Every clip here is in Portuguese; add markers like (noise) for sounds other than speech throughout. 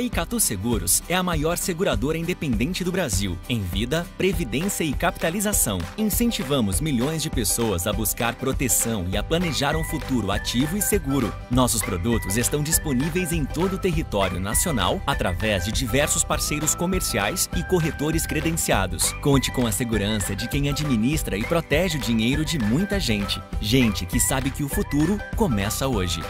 A Icatu Seguros é a maior seguradora independente do Brasil em vida, previdência e capitalização. Incentivamos milhões de pessoas a buscar proteção e a planejar um futuro ativo e seguro. Nossos produtos estão disponíveis em todo o território nacional através de diversos parceiros comerciais e corretores credenciados. Conte com a segurança de quem administra e protege o dinheiro de muita gente. Gente que sabe que o futuro começa hoje.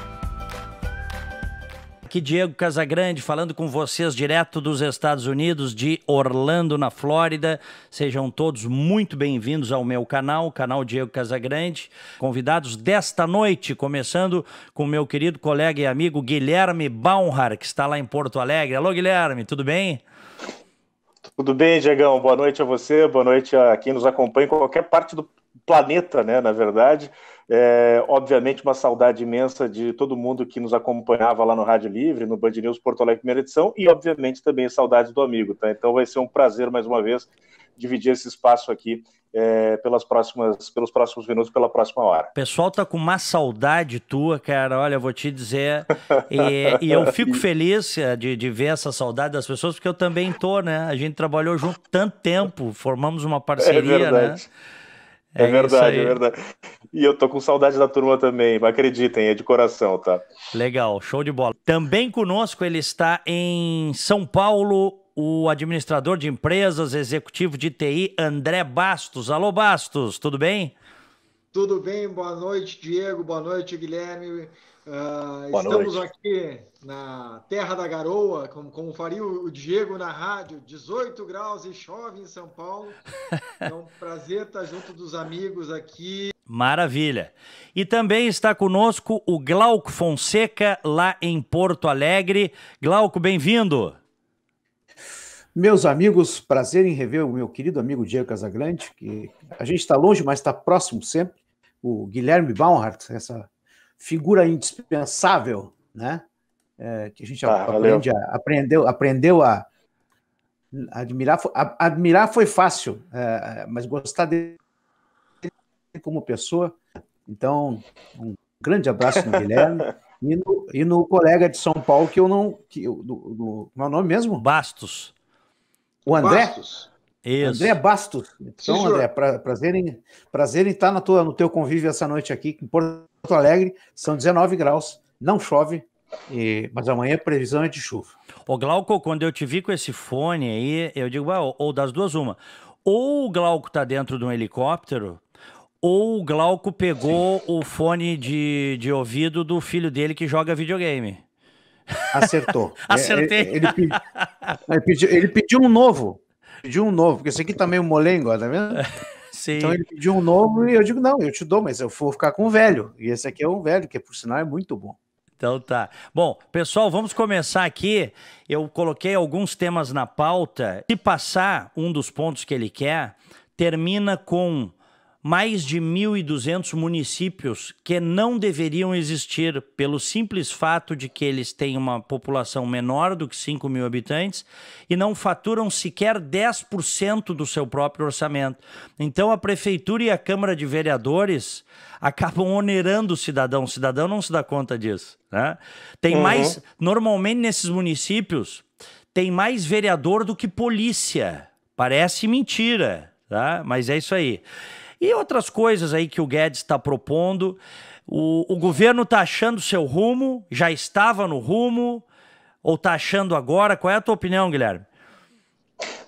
Aqui Diego Casagrande falando com vocês direto dos Estados Unidos, de Orlando, na Flórida. Sejam todos muito bem-vindos ao meu canal, o canal Diego Casagrande. Convidados desta noite, começando com meu querido colega e amigo Guilherme Baumhar, que está lá em Porto Alegre. Alô, Guilherme, tudo bem? Tudo bem, Diegão? Boa noite a você, boa noite a quem nos acompanha em qualquer parte do planeta, né, na verdade. É, obviamente, uma saudade imensa de todo mundo que nos acompanhava lá no Rádio Livre, no Band News Porto Alegre, primeira edição, e, obviamente, também saudade do amigo, tá? Então vai ser um prazer, mais uma vez, dividir esse espaço aqui é, pelas próximas, pelos próximos minutos, pela próxima hora. O pessoal tá com uma saudade tua, cara. Olha, vou te dizer. E, e eu (laughs) fico feliz é, de, de, ver essa saudade das pessoas, porque eu também tô, né? A gente trabalhou junto tanto tempo, formamos uma parceria, é né? É, é verdade, é verdade. E eu tô com saudade da turma também, acreditem, é de coração, tá? Legal, show de bola. Também conosco ele está em São Paulo, o administrador de empresas, executivo de TI, André Bastos. Alô, Bastos, tudo bem? Tudo bem, boa noite, Diego, boa noite, Guilherme. Uh, estamos noite. aqui na Terra da Garoa, como, como faria o Diego na rádio, 18 graus e chove em São Paulo. (laughs) É um prazer estar junto dos amigos aqui. Maravilha. E também está conosco o Glauco Fonseca, lá em Porto Alegre. Glauco, bem-vindo. Meus amigos, prazer em rever o meu querido amigo Diego Casagrande, que a gente está longe, mas está próximo sempre. O Guilherme Baumhart, essa figura indispensável, né? É, que a gente ah, aprende a, aprendeu, aprendeu a, admirar. A, admirar foi fácil, é, mas gostar dele como pessoa. Então, um grande abraço no Guilherme (laughs) e no, e no colega de São Paulo que eu não. Que, do, do, como é o nome mesmo? Bastos. O André? Bastos. Isso. André Bastos. Então, Sim, André, pra, prazer, em, prazer em estar na tua, no teu convívio essa noite aqui em Porto Alegre. São 19 graus, não chove, e, mas amanhã a previsão é de chuva. Ô Glauco, quando eu te vi com esse fone aí, eu digo, ah, ou das duas, uma. Ou o Glauco tá dentro de um helicóptero, ou o Glauco pegou Sim. o fone de, de ouvido do filho dele que joga videogame. Acertou. (laughs) Acertei. Ele, ele, pediu, ele, pediu, ele, pediu, um novo. Pediu um novo, porque esse aqui tá meio molengo, tá vendo? (laughs) Sim. Então ele pediu um novo e eu digo, não, eu te dou, mas eu vou ficar com o velho. E esse aqui é um velho, que por sinal é muito bom. Então tá. Bom, pessoal, vamos começar aqui. Eu coloquei alguns temas na pauta. Se passar um dos pontos que ele quer, termina com mais de 1.200 municípios que não deveriam existir pelo simples fato de que eles têm uma população menor do que 5 mil habitantes e não faturam sequer 10% do seu próprio orçamento. Então a prefeitura e a Câmara de Vereadores (laughs) acabam onerando o cidadão. O cidadão não se dá conta disso. Né? Tem uhum. mais. Normalmente nesses municípios tem mais vereador do que polícia. Parece mentira, tá? Mas é isso aí. E outras coisas aí que o Guedes está propondo. O, o governo está achando seu rumo, já estava no rumo, ou está achando agora? Qual é a tua opinião, Guilherme?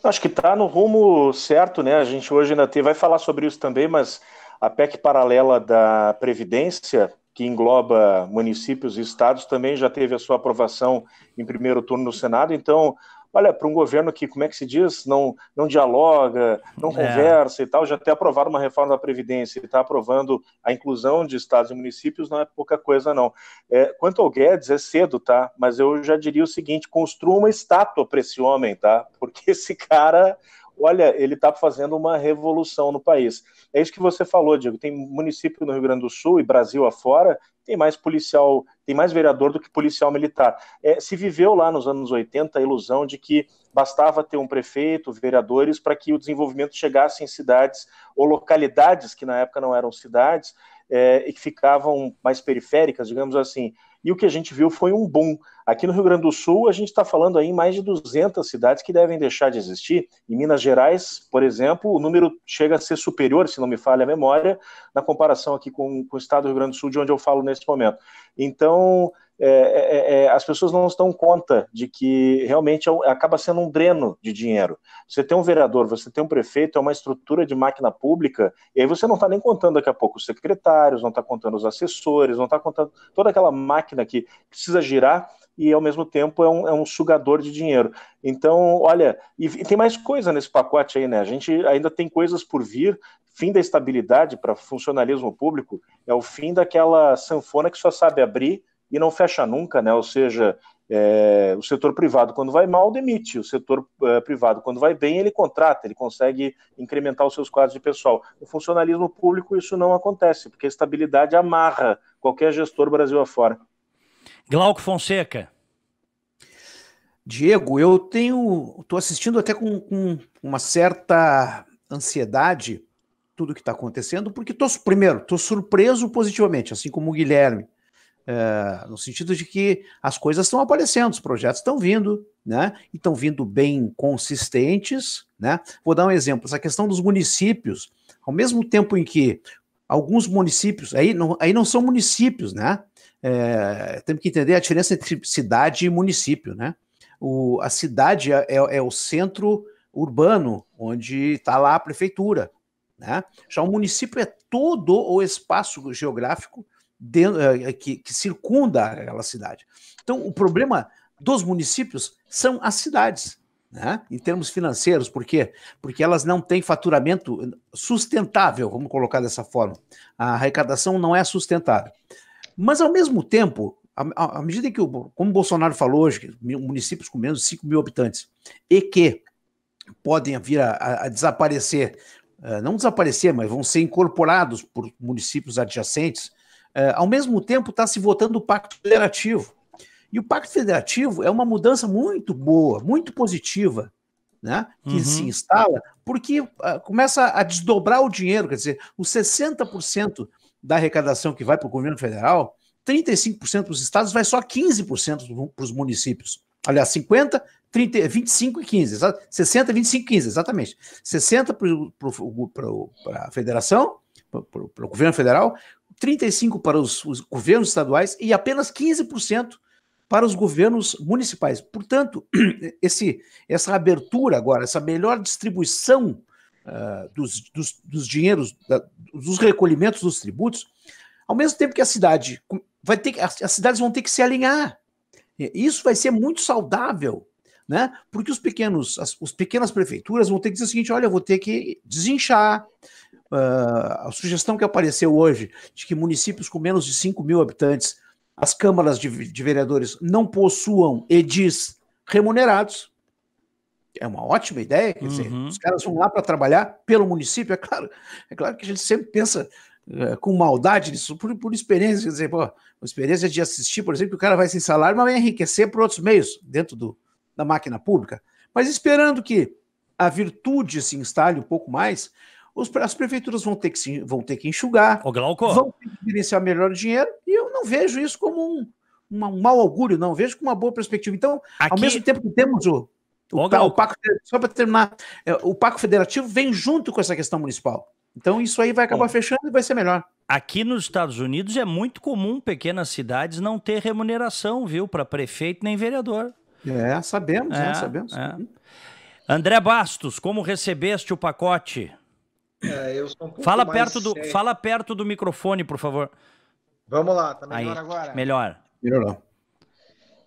Acho que está no rumo certo, né? A gente hoje ainda tem, vai falar sobre isso também, mas a PEC paralela da Previdência, que engloba municípios e estados, também já teve a sua aprovação em primeiro turno no Senado. Então, olha, para um governo que, como é que se diz, não, não dialoga, não é. conversa e tal, já até aprovaram uma reforma da Previdência e está aprovando a inclusão de estados e municípios, não é pouca coisa, não. É, quanto ao Guedes, é cedo, tá? Mas eu já diria o seguinte: construa uma estátua para esse homem, tá? Porque esse cara olha, ele está fazendo uma revolução no país. É isso que você falou, Diego. Tem município no Rio Grande do Sul e Brasil afora, tem mais policial, tem mais vereador do que policial militar. É, se viveu lá nos anos 80 a ilusão de que bastava ter um prefeito, vereadores, para que o desenvolvimento chegasse em cidades ou localidades que na época não eram cidades é, e que ficavam mais periféricas, digamos assim. E o que a gente viu foi um boom. Aqui no Rio Grande do Sul, a gente está falando aí em mais de 200 cidades que devem deixar de existir. Em Minas Gerais, por exemplo, o número chega a ser superior, se não me falha a memória, na comparação aqui com, com o estado do Rio Grande do Sul, de onde eu falo nesse momento. Então, é, é, é, as pessoas não estão conta de que realmente é acaba sendo um dreno de dinheiro. Você tem um vereador, você tem um prefeito, é uma estrutura de máquina pública, e aí você não está nem contando daqui a pouco os secretários, não está contando os assessores, não está contando toda aquela máquina que precisa girar e ao mesmo tempo é um, é um sugador de dinheiro. Então, olha, e, e, tem mais coisa nesse pacote aí, né? A gente ainda tem coisas por vir. Fim da estabilidade para funcionalismo público é o fim daquela sanfona que só sabe abrir e não fecha nunca, né? Ou seja, é, o setor privado, quando vai mal, demite. O setor é, privado, quando vai bem, ele contrata, ele consegue incrementar os seus quadros de pessoal. No funcionalismo público, isso não acontece, porque a estabilidade amarra qualquer gestor Brasil afora. Glauco Fonseca. Diego, eu tenho. Estou assistindo até com, com, uma certa ansiedade tudo que está acontecendo, porque estou, primeiro, estou surpreso positivamente, assim como o Guilherme. É, no sentido de que as coisas estão aparecendo, os projetos estão vindo, né? E estão vindo bem consistentes, né? Vou dar um exemplo: essa questão dos municípios, ao mesmo tempo em que alguns municípios, aí não, aí não são municípios, né? É, temos que entender a diferença entre cidade e município, né? O, a cidade é, é, é o centro urbano, onde está lá a prefeitura, né? Já o município é todo o espaço geográfico dentro, é, que, que circunda aquela cidade. Então, o problema dos municípios são as cidades, né? em termos financeiros, por quê? Porque elas não têm faturamento sustentável, vamos colocar dessa forma. A arrecadação não é sustentável. Mas, ao mesmo tempo, à, à medida que, como o Bolsonaro falou hoje, municípios com menos de 5 mil habitantes, e que podem vir a, a desaparecer, uh, não desaparecer, mas vão ser incorporados por municípios adjacentes, é, ao mesmo tempo está se votando o Pacto Federativo. E o Pacto Federativo é uma mudança muito boa, muito positiva, né? Que uhum. se instala, porque uh, começa a desdobrar o dinheiro, quer dizer, os 60% da arrecadação que vai para o governo federal, 35% para os estados, vai só 15% para os municípios. Aliás, 50, 30, 25 e 15, 60, 25 e 15, exatamente. 60 para a federação, para o governo federal, 35% para os, os governos estaduais e apenas 15% para os governos municipais. Portanto, (clears throat) esse, essa abertura agora, essa melhor distribuição uh, dos, dos, dos, dinheiros, da, dos recolhimentos dos tributos, ao mesmo tempo que a cidade vai ter as, as cidades vão ter que se alinhar. Isso vai ser muito saudável, né? Porque os pequenos, as, as pequenas prefeituras vão ter que dizer o seguinte: olha, eu vou ter que desinchar, Uh, a sugestão que apareceu hoje de que municípios com menos de 5 mil habitantes, as câmaras de, de vereadores não possuam edis remunerados, é uma ótima ideia, quer dizer, uhum. os caras vão lá para trabalhar pelo município, é claro, é claro que a gente sempre pensa uh, com maldade nisso, por, por experiência, quer dizer, pô, a experiência de assistir, por exemplo, que o cara vai sem salário, mas vai enriquecer por outros meios dentro do, da máquina pública, mas esperando que a virtude se instale um pouco mais, os, as prefeituras vão ter que, vão ter que enxugar, vão ter que gerenciar melhor o dinheiro, e eu não vejo isso como um, uma, um mau augúrio, não, vejo como uma boa perspectiva. Então, Aqui... ao mesmo tempo que temos o, o, Ô, o Pacto, só para terminar, é, o Pacto Federativo vem junto com essa questão municipal. Então, isso aí vai acabar Bom, fechando e vai ser melhor. Aqui nos Estados Unidos é muito comum pequenas cidades não ter remuneração, viu, para prefeito nem vereador. É, sabemos, é, né, sabemos. É. André Bastos, como recebeste o pacote? É, eu sou um pouco fala perto do. Fala perto do microfone, por favor. Vamos lá, tá melhor Aí, agora? Melhor. Melhorou.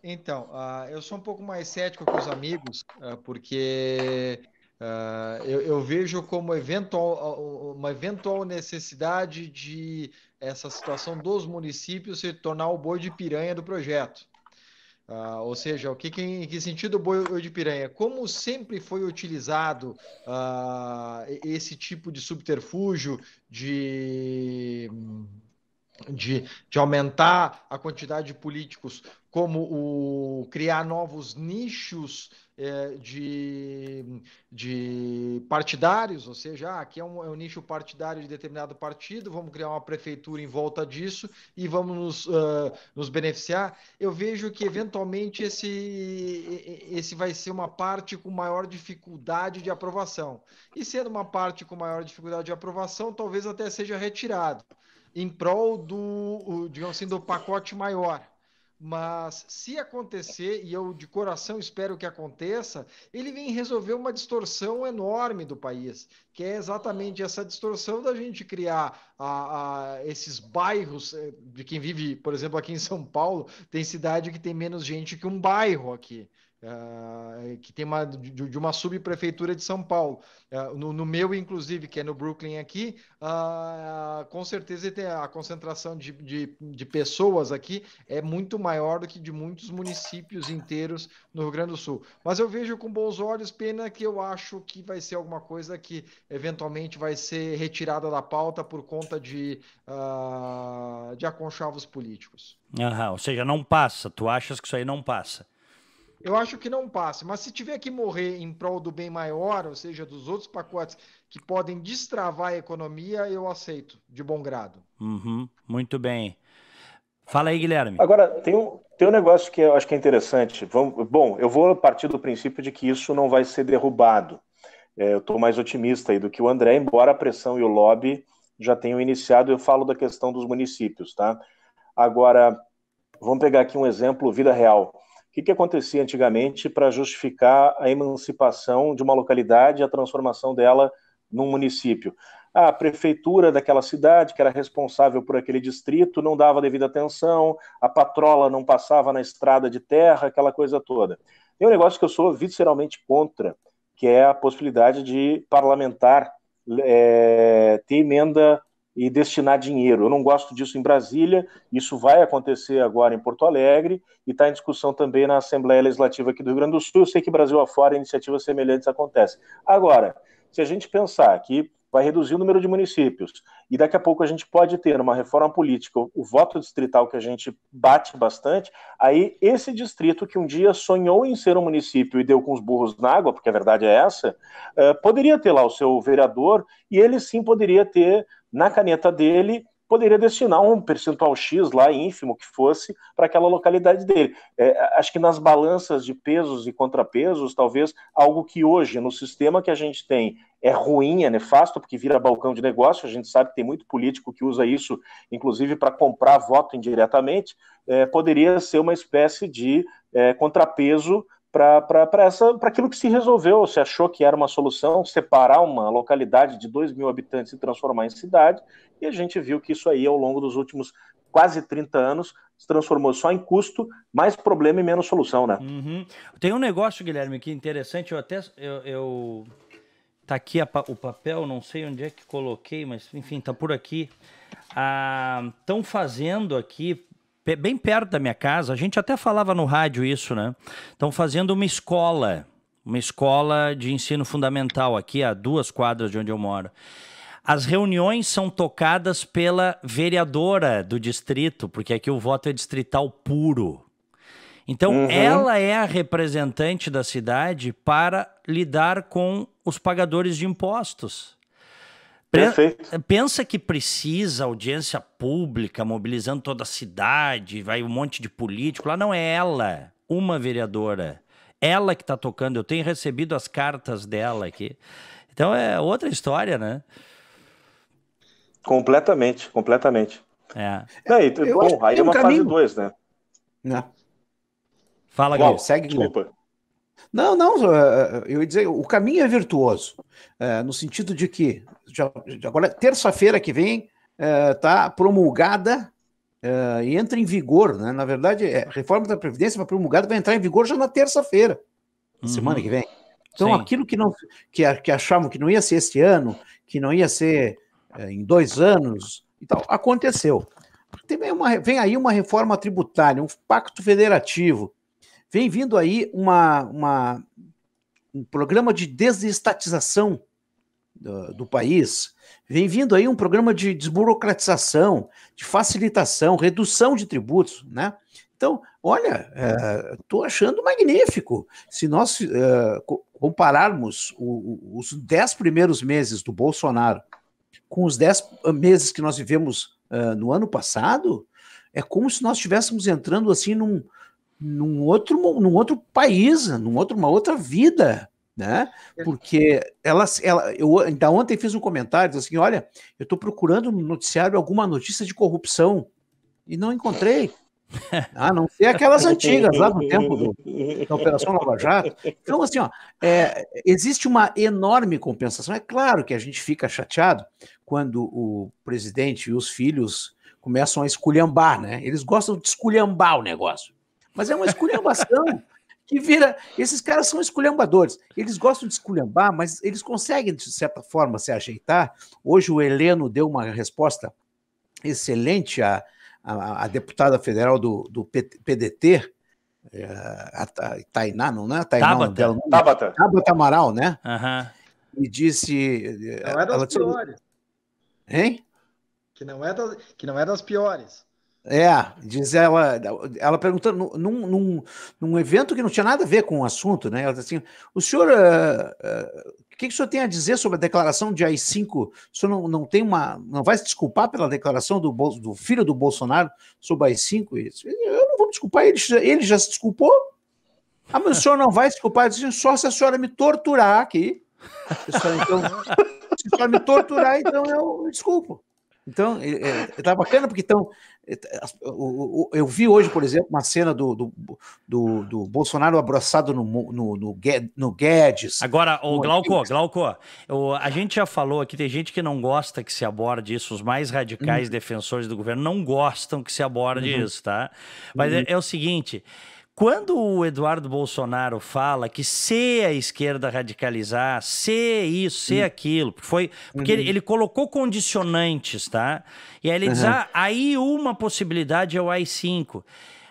Então, uh, eu sou um pouco mais cético que os amigos, uh, porque uh, eu, eu, vejo como eventual, uma eventual necessidade de essa situação dos municípios se tornar o boi de piranha do projeto. Uh, ou seja, o que, que, em que sentido o boi de piranha? Como sempre foi utilizado uh, esse tipo de subterfúgio de, de, de, aumentar a quantidade de políticos como o criar novos nichos é, de, de partidários, ou seja, ah, aqui é um, é um, nicho partidário de determinado partido, vamos criar uma prefeitura em volta disso e vamos nos, uh, nos beneficiar. Eu vejo que eventualmente esse, esse vai ser uma parte com maior dificuldade de aprovação. E sendo uma parte com maior dificuldade de aprovação, talvez até seja retirado em prol do, digamos assim, do pacote maior. Mas se acontecer, e eu de coração espero que aconteça, ele vem resolver uma distorção enorme do país, que é exatamente essa distorção da gente criar a, a, esses bairros, eh, de quem vive, por exemplo, aqui em São Paulo, tem cidade que tem menos gente que um bairro aqui. Uh, que tem uma de, de, uma subprefeitura de São Paulo. Uh, no, no, meu, inclusive, que é no Brooklyn aqui, uh, com certeza tem a concentração de, de, de, pessoas aqui é muito maior do que de muitos municípios inteiros no Rio Grande do Sul. Mas eu vejo com bons olhos, pena que eu acho que vai ser alguma coisa que eventualmente vai ser retirada da pauta por conta de, de aconchavos políticos. Ou seja, não passa. Tu achas que isso aí não passa? Eu acho que não passa, mas se tiver que morrer em prol do bem maior, ou seja, dos outros pacotes que podem destravar a economia, eu aceito, de bom grado. Uhum, muito bem. Fala aí, Guilherme. Agora, tem um, tem um negócio que eu acho que é interessante. Vamos, bom, eu vou partir do princípio de que isso não vai ser derrubado. É, eu estou mais otimista aí do que o André, embora a pressão e o lobby já tenham iniciado. Eu falo da questão dos municípios, tá? Agora, vamos pegar aqui um exemplo, vida real que, que acontecia antigamente para justificar a emancipação de uma localidade e a transformação dela num município? A prefeitura daquela cidade, que era responsável por aquele distrito, não dava devida atenção, a patrola não passava na estrada de terra, aquela coisa toda. Tem um negócio que eu sou visceralmente contra, que é a possibilidade de parlamentar é, ter emenda e destinar dinheiro. Eu não gosto disso em Brasília, isso vai acontecer agora em Porto Alegre e está em discussão também na Assembleia Legislativa aqui do Rio Grande do Sul. Eu sei que Brasil afora iniciativas semelhantes acontecem. Agora, se a gente pensar que vai reduzir o número de municípios. E daqui a pouco a gente pode ter uma reforma política, o voto distrital que a gente bate bastante, aí esse distrito que um dia sonhou em ser um município e deu com os burros na água, porque a verdade é essa, uh, poderia ter lá o seu vereador e ele sim poderia ter na caneta dele, poderia destinar um percentual X lá, ínfimo que fosse, para aquela localidade dele. É, acho que nas balanças de pesos e contrapesos, talvez algo que hoje, no sistema que a gente tem, é ruim, é nefasto, porque vira balcão de negócio. A gente sabe que tem muito político que usa isso, inclusive, para comprar voto indiretamente. É, poderia ser uma espécie de é, contrapeso para aquilo que se resolveu, se achou que era uma solução separar uma localidade de 2 mil habitantes e transformar em cidade, e a gente viu que isso aí, ao longo dos últimos quase 30 anos, se transformou só em custo, mais problema e menos solução, né? Uhum. Tem um negócio, Guilherme, que é interessante, eu até... Eu, eu... Tá aqui a, o papel, não sei onde é que coloquei, mas enfim, tá por aqui. Estão ah, fazendo aqui bem perto da minha casa, a gente até falava no rádio isso, né? Estão fazendo uma escola, uma escola de ensino fundamental aqui a duas quadras de onde eu moro. As reuniões são tocadas pela vereadora do distrito, porque aqui o voto é distrital puro. Então, uhum. ela é a representante da cidade para lidar com os pagadores de impostos. Perfeito. Pensa que precisa audiência pública, mobilizando toda a cidade, vai um monte de político. Lá não é ela, uma vereadora. Ela que está tocando. Eu tenho recebido as cartas dela aqui. Então é outra história, né? Completamente, completamente. É. Daí, bom, aí é uma um fase 2, né? Não. Fala, Gui. Segue, Desculpa. Não, não, eh, eu ia dizer, o caminho é virtuoso, eh, no sentido de que, já, agora, terça-feira que vem, está promulgada e entra em vigor, né? Na verdade, a reforma da Previdência vai promulgada, vai entrar em vigor já na terça-feira, uhum. semana que vem. Então, Sim. aquilo que, não, que, que achavam que não ia ser este ano, que não ia ser em dois anos e tal, aconteceu. Tem uma, vem aí uma reforma tributária, um pacto federativo, Vem vindo aí uma, uma um programa de desestatização do, do, país, vem vindo aí um programa de desburocratização, de facilitação, redução de tributos, né? Então, olha, estou uh, achando magnífico. Se nós uh, compararmos o, os dez primeiros meses do Bolsonaro com os dez meses que nós vivemos uh, no ano passado, é como se nós estivéssemos entrando assim num, num, outro, num outro país, num outro, uma outra vida né? É. Porque ela, ela, eu ainda ontem fiz um comentário assim, olha, eu estou procurando no noticiário alguma notícia de corrupção e não encontrei. (laughs) Ah, não sei aquelas antigas lá do tempo do, da Operação Lava Jato. Então, assim, ó, é, existe uma enorme compensação. É claro que a gente fica chateado quando o presidente e os filhos começam a esculhambar, né? Eles gostam de esculhambar o negócio. Mas é uma esculhambação que vira. Esses caras são esculhambadores. Eles gostam de esculhambar, mas eles conseguem, de certa forma, se ajeitar. Hoje o Heleno deu uma resposta excelente à, à, à deputada federal do, do PDT, é, a Tainá, não é? Tainá, Tabata. Dela, não, Tabata. Tabata Amaral, né? Uhum. E disse. Não é das ela piores. Hein? Que não, é das, que não é das piores. É, diz ela, ela perguntando num, num, num, evento que não tinha nada a ver com o assunto, né? Ela disse assim: o senhor, uh, uh, o que, que o senhor tem a dizer sobre a declaração de AI-5? O senhor não, não tem uma. não vai se desculpar pela declaração do, do filho do Bolsonaro sobre AI-5? Eu não vou me desculpar, ele, ele já se desculpou. Ah, mas o senhor não vai se desculpar? Só se a senhora me torturar aqui. Então, (laughs) se a senhora me torturar, então eu me desculpo. Então, é, é, tá bacana porque então, eu vi hoje, por exemplo, uma cena do, do, do, do Bolsonaro abraçado no, no, no, no Guedes. Agora, o Glauco, Glauco, a gente já falou aqui, tem gente que não gosta que se aborde isso, os mais radicais uhum. defensores do governo não gostam que se aborde uhum. isso, tá? Mas uhum. é, é o seguinte. Quando o Eduardo Bolsonaro fala que se a esquerda radicalizar, se isso, se hum. aquilo, foi porque uhum. ele, ele, colocou condicionantes, tá? E aí ele uhum. diz: ah, aí uma possibilidade é o AI-5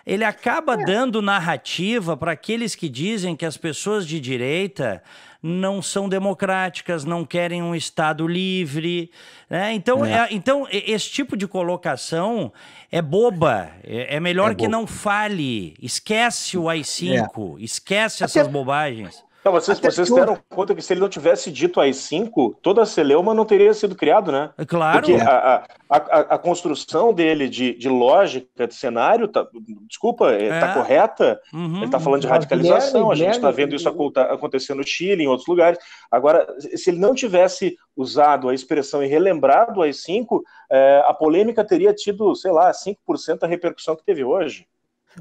ele acaba é. dando narrativa para aqueles que dizem que as pessoas de direita não são democráticas, não querem um Estado livre. Né? Então, é. É, então, esse tipo de colocação é boba. É, é melhor é que não fale. Esquece o AI-5, é. esquece essas Até... bobagens. Não, vocês, vocês deram conta que se ele não tivesse dito as cinco, toda a celeuma não teria sido criado, né? É claro. Porque a, a, a, a construção dele de, de lógica, de cenário, tá, desculpa, é. tá correta. Uhum. Ele tá falando de radicalização, a gente está vendo isso acontecer no Chile, em outros lugares. Agora, se ele não tivesse usado a expressão e relembrado as cinco, é, a polêmica teria tido, sei lá, 5% da repercussão que teve hoje.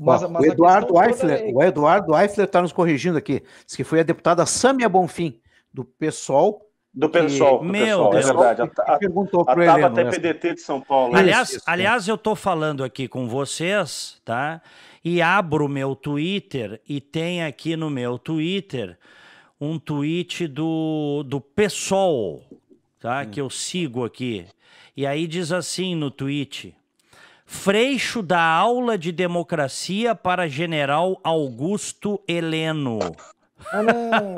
Mas, mas o Eduardo Eifler, é... o Eduardo Eifler está nos corrigindo aqui. Diz que foi a deputada Sâmia Bonfim, do PSOL. Do PSOL, que... do Meu PSOL, é verdade. A, a, perguntou para ele. até PDT de São Paulo. Aliás, isso, isso. aliás eu estou falando aqui com vocês, tá? E abro o meu Twitter e tem aqui no meu Twitter um tweet do, do PSOL, tá? Hum. Que eu sigo aqui. E aí diz assim no tweet: Freixo da aula de democracia para General Augusto Heleno. Ah, não.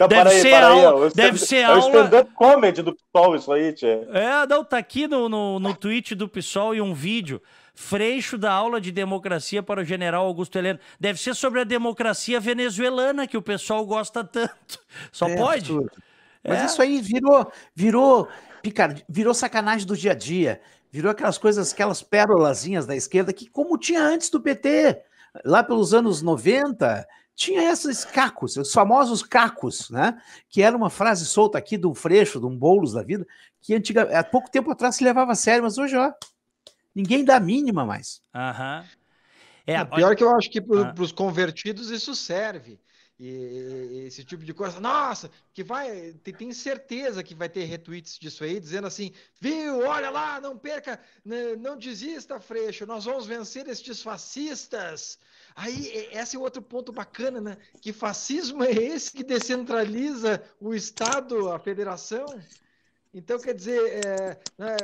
não deve ser aula. Aí, deve ser é o stand-up comedy do PSOL, isso aí, tia. É, não, tá aqui no, no, no tweet do PSOL e um vídeo. Freixo da aula de democracia para o general Augusto Heleno. Deve ser sobre a democracia venezuelana que o pessoal gosta tanto. Só é, pode. Mas é. isso aí virou, virou, Picard, virou sacanagem do dia a dia virou aquelas coisas, aquelas pérolazinhas da esquerda que, como tinha antes do PT, lá pelos anos 90, tinha esses cacos, os famosos cacos, né? Que era uma frase solta aqui do Freixo, de um Boulos da vida, que antiga, há pouco tempo atrás se levava a sério, mas hoje, ó, ninguém dá a mínima mais. Aham. Uhum. É, pior que eu acho que para os ah. convertidos isso serve e, esse tipo de coisa. Nossa, que vai, tem, certeza que vai ter retweets disso aí, dizendo assim, viu, olha lá, não perca, não desista, Freixo, nós vamos vencer estes fascistas. Aí, esse é outro ponto bacana, né? Que fascismo é esse que descentraliza o Estado, a federação? Então, quer dizer, é, é,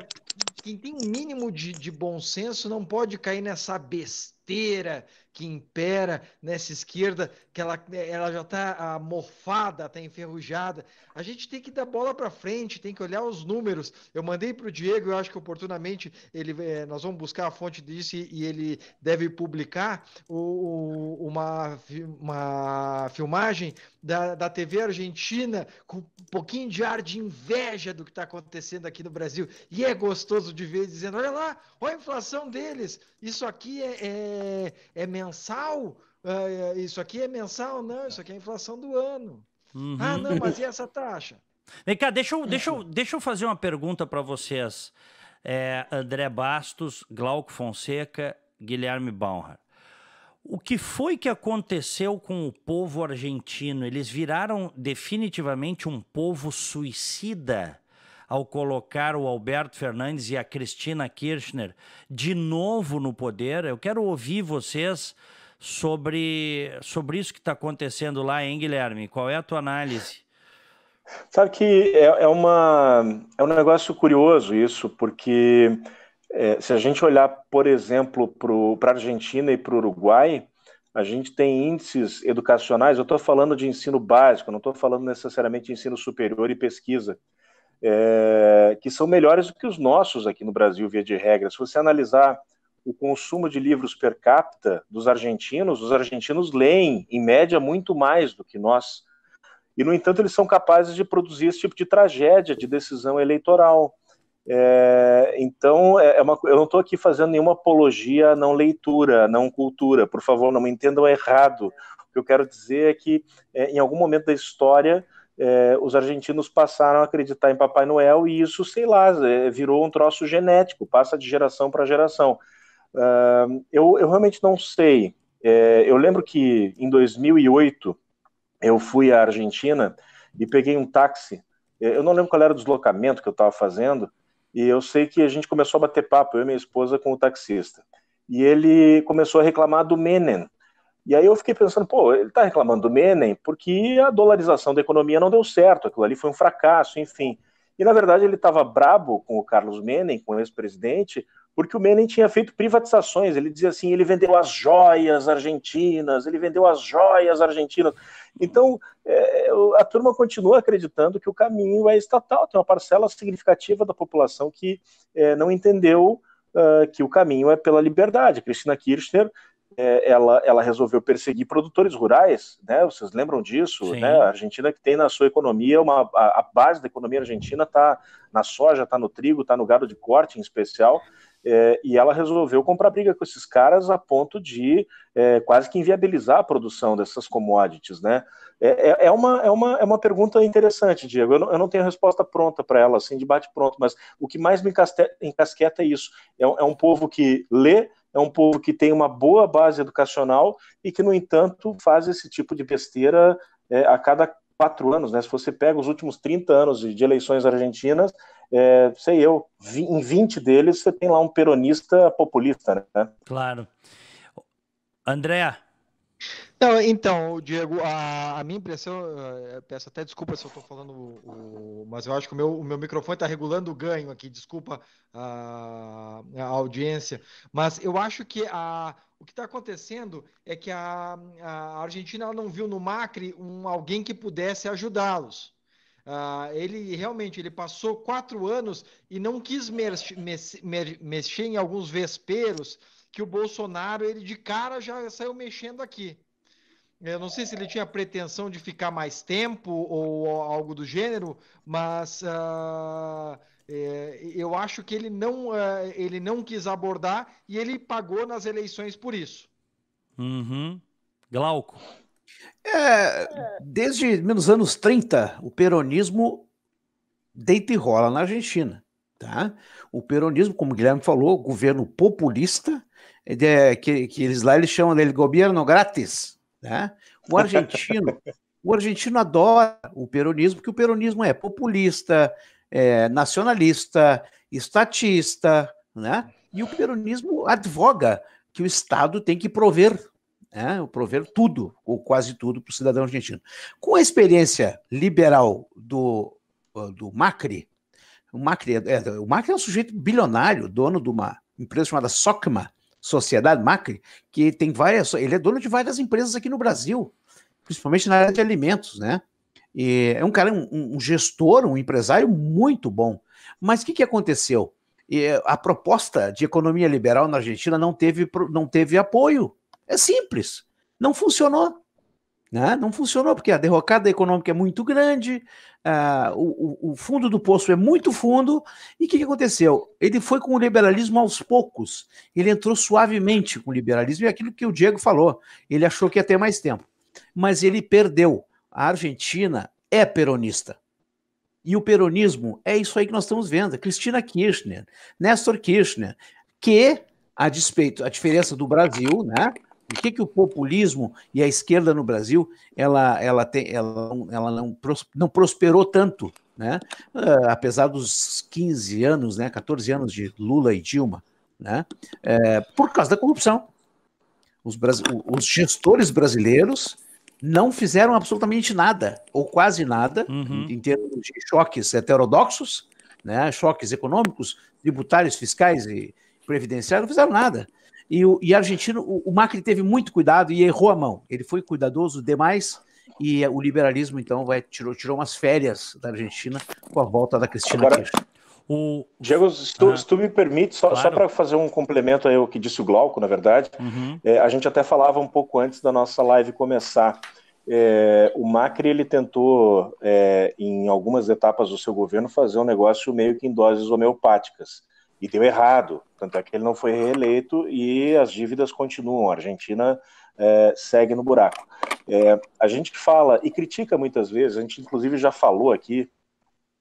quem tem um mínimo de, de bom senso não pode cair nessa besteira que impera nessa esquerda, que ela, ela já está mofada, está enferrujada. A gente tem que dar bola para frente, tem que olhar os números. Eu mandei para o Diego, eu acho que oportunamente ele, é, nós vamos buscar a fonte disso e, e ele deve publicar o, uma, uma filmagem da, da TV argentina com um pouquinho de ar de inveja do que está acontecendo aqui no Brasil. E é gostoso de ver dizendo: olha lá, olha a inflação deles, isso aqui é, é, é mensal? Uh, isso aqui é mensal? Não, isso aqui é inflação do ano. Uhum. Ah, não, mas e essa taxa? (laughs) Vem cá, deixa eu, deixa eu, deixa eu fazer uma pergunta para vocês. É, André Bastos, Glauco Fonseca, Guilherme Baumhar. O que foi que aconteceu com o povo argentino? Eles viraram definitivamente um povo suicida ao colocar o Alberto Fernandes e a Cristina Kirchner de novo no poder. Eu quero ouvir vocês sobre, sobre isso que está acontecendo lá, hein, Guilherme? Qual é a tua análise? Sabe que é, é, uma, é um negócio curioso isso, porque é, se a gente olhar, por exemplo, para a Argentina e para o Uruguai, a gente tem índices educacionais, eu estou falando de ensino básico, não estou falando necessariamente de ensino superior e pesquisa, é, que são melhores do que os nossos aqui no Brasil, via de regra. Se você analisar o consumo de livros per capita dos argentinos, os argentinos leem, em média, muito mais do que nós. E, no entanto, eles são capazes de produzir esse tipo de tragédia de decisão eleitoral. É, então, é, é uma, eu não estou aqui fazendo nenhuma apologia à não leitura, à não cultura. Por favor, não me entendam errado. O que eu quero dizer é que, é, em algum momento da história, é, os argentinos passaram a acreditar em Papai Noel e isso, sei lá, é, virou um troço genético, passa de geração para geração. Uh, eu, eu, realmente não sei. É, eu lembro que em 2008 eu fui à Argentina e peguei um táxi. É, eu não lembro qual era o deslocamento que eu estava fazendo, e eu sei que a gente começou a bater papo, eu e minha esposa, com o taxista. E ele começou a reclamar do Menem, e aí eu fiquei pensando, pô, ele está reclamando do Menem porque a dolarização da economia não deu certo, aquilo ali foi um fracasso, enfim. E na verdade ele estava brabo com o Carlos Menem, com o ex-presidente, porque o Menem tinha feito privatizações. Ele dizia assim: ele vendeu as joias argentinas, ele vendeu as joias argentinas. Então é, a turma continua acreditando que o caminho é estatal. Tem uma parcela significativa da população que é, não entendeu uh, que o caminho é pela liberdade. Cristina Kirchner é, ela, ela resolveu perseguir produtores rurais, né? Vocês lembram disso? Né? A Argentina que tem na sua economia uma a, a base da economia argentina está na soja, está no trigo, está no gado de corte em especial. É, e ela resolveu comprar briga com esses caras a ponto de é, quase que inviabilizar a produção dessas commodities, né? É, é, é uma, é, uma, é uma pergunta interessante, Diego. Eu não, eu não tenho resposta pronta para ela, assim, debate pronto, mas o que mais me encasqueta é isso. É, é um povo que lê, é um povo que tem uma boa base educacional e que, no entanto, faz esse tipo de besteira é, a cada quatro anos. Né? Se você pega os últimos 30 anos de, de eleições argentinas, é, sei eu, vi, em 20 deles você tem lá um peronista populista. Né? Claro. André, não, então, Diego, a, a minha impressão, eh, peço até desculpa se eu estou falando, o, mas eu acho que o meu, o meu microfone está regulando o ganho aqui, desculpa a, a, audiência, mas eu acho que a, o que está acontecendo é que a, a Argentina não viu no Macri um, alguém que pudesse ajudá-los. Uh, ele realmente ele passou quatro anos e não quis mexer, mexer em alguns vesperos que o Bolsonaro ele de cara já saiu mexendo aqui. Eu não sei se ele tinha pretensão de ficar mais tempo ou algo do gênero, mas uh, é, eu acho que ele não, uh, ele não quis abordar e ele pagou nas eleições por isso. Uhum. Glauco. É, desde menos anos 30, o peronismo deita e rola na Argentina. Tá? O peronismo, como o Guilherme falou, governo populista, é, que, que eles lá eles chamam dele governo grátis né? O argentino, o argentino adora o peronismo, porque o peronismo é populista, é nacionalista, estatista, né? E o peronismo advoga que o Estado tem que prover, né? prover tudo, ou quase tudo, para o cidadão argentino. Com a experiência liberal do, do Macri, o Macri, é, é, o Macri é um sujeito bilionário, dono de uma empresa chamada Socma, sociedade, Macri, que tem várias. Ele é dono de várias empresas aqui no Brasil, principalmente na área de alimentos, né? E é um cara, um, um gestor, um empresário muito bom. Mas o que, que aconteceu? E a proposta de economia liberal na Argentina não teve, não teve apoio. É simples. Não funcionou. Né? Não funcionou, porque a derrocada econômica é muito grande, uh, o, o, fundo do poço é muito fundo. E o que, que, aconteceu? Ele foi com o liberalismo aos poucos. Ele entrou suavemente com o liberalismo, e aquilo que o Diego falou. Ele achou que ia ter mais tempo. Mas ele perdeu. A Argentina é peronista. E o peronismo é isso aí que nós estamos vendo. Cristina Kirchner, Néstor Kirchner, que, a despeito, a diferença do Brasil, né? O que, que o populismo e a esquerda no Brasil ela, ela, tem, ela, ela não, não prosperou tanto, né? Uh, apesar dos 15 anos, né, 14 anos de Lula e Dilma, né? É, por causa da corrupção. Os, os gestores brasileiros não fizeram absolutamente nada, ou quase nada, uhum. em, em termos de choques heterodoxos, né, choques econômicos, tributários, fiscais e previdenciários, não fizeram nada. E, o, e a Argentina, o, o, Macri teve muito cuidado e errou a mão. Ele foi cuidadoso demais e o liberalismo, então, vai, tirou, tirou umas férias da Argentina com a volta da Cristina Agora, Kirchner. O... Diego, se tu, ah, se tu, me permite, só, claro. só para fazer um complemento aí ao que disse o Glauco, na verdade, uhum. é, a gente até falava um pouco antes da nossa live começar. É, o Macri ele tentou, é, em algumas etapas do seu governo, fazer um negócio meio que em doses homeopáticas e deu errado. Tanto é que ele não foi reeleito e as dívidas continuam. A Argentina é, segue no buraco. É, a gente fala e critica muitas vezes, a gente inclusive já falou aqui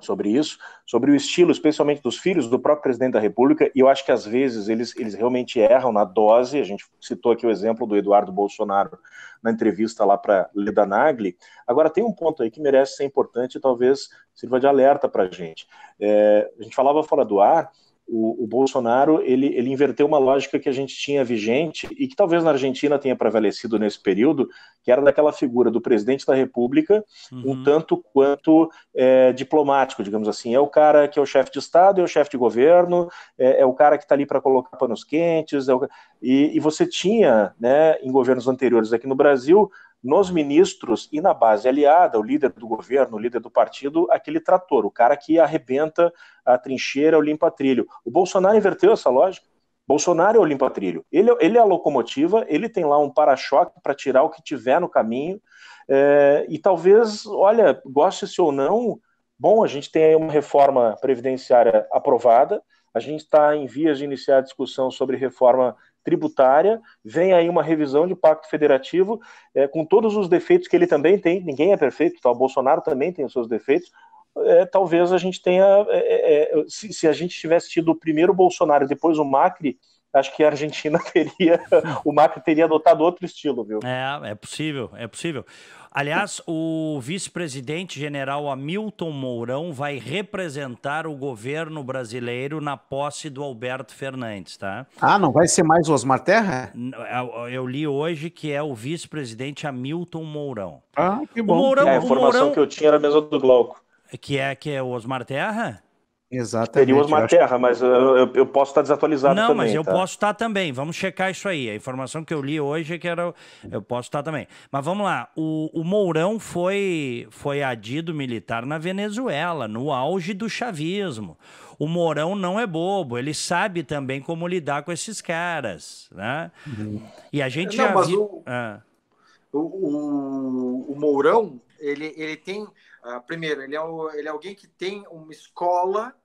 sobre isso, sobre o estilo, especialmente dos filhos do próprio presidente da República, e eu acho que às vezes eles, eles realmente erram na dose. A gente citou aqui o exemplo do Eduardo Bolsonaro na entrevista lá para Leda Nagli. Agora, tem um ponto aí que merece ser importante e talvez sirva de alerta para a gente. É, a gente falava fora do ar o, o, Bolsonaro ele, ele inverteu uma lógica que a gente tinha vigente e que talvez na Argentina tenha prevalecido nesse período, que era daquela figura do presidente da República, uhum. um tanto quanto é, diplomático, digamos assim. É o cara que é o chefe de Estado, é o chefe de governo, é, é o cara que está ali para colocar panos quentes. É o... e, e você tinha, né, em governos anteriores aqui no Brasil, nos ministros e na base aliada, o líder do governo, o líder do partido, aquele trator, o cara que arrebenta a trincheira, o limpa-trilho. O Bolsonaro inverteu essa lógica. Bolsonaro é o limpa-trilho. Ele, ele é a locomotiva, ele tem lá um para-choque para tirar o que tiver no caminho. É, e talvez, olha, goste-se ou não, bom, a gente tem aí uma reforma previdenciária aprovada, a gente está em vias de iniciar a discussão sobre reforma tributária, vem aí uma revisão de pacto federativo, é, com todos os defeitos que ele também tem, ninguém é perfeito, tá? o Bolsonaro também tem os seus defeitos, é, talvez a gente tenha, é, é, é, se, se, a gente tivesse tido o primeiro Bolsonaro e depois o Macri, acho que a Argentina (laughs) teria, o Macri teria adotado outro estilo, viu? É, é possível, é possível. Aliás, o vice-presidente general Hamilton Mourão vai representar o governo brasileiro na posse do Alberto Fernandes, tá? Ah, não vai ser mais o Osmar Terra? Eu li hoje que é o vice-presidente Hamilton Mourão. Ah, que bom. Mourão, é, a informação Mourão... que eu tinha era a mesma do Glauco. Que é, que é o Osmar Terra? Exatamente. Teria Osmar Terra, mas eu, eu, eu, posso estar desatualizado Não, também. Não, mas eu tá? posso estar também. Vamos checar isso aí. A informação que eu li hoje é que era. Eu posso estar também. Mas vamos lá. O, o Mourão foi, foi adido militar na Venezuela, no auge do chavismo. O Mourão não é bobo, ele sabe também como lidar com esses caras, né? Uhum. E a gente não, já viu... O, ah. o, o, o Mourão, ele, ele tem... Uh, primeiro, ele é, o, ele é alguém que tem uma escola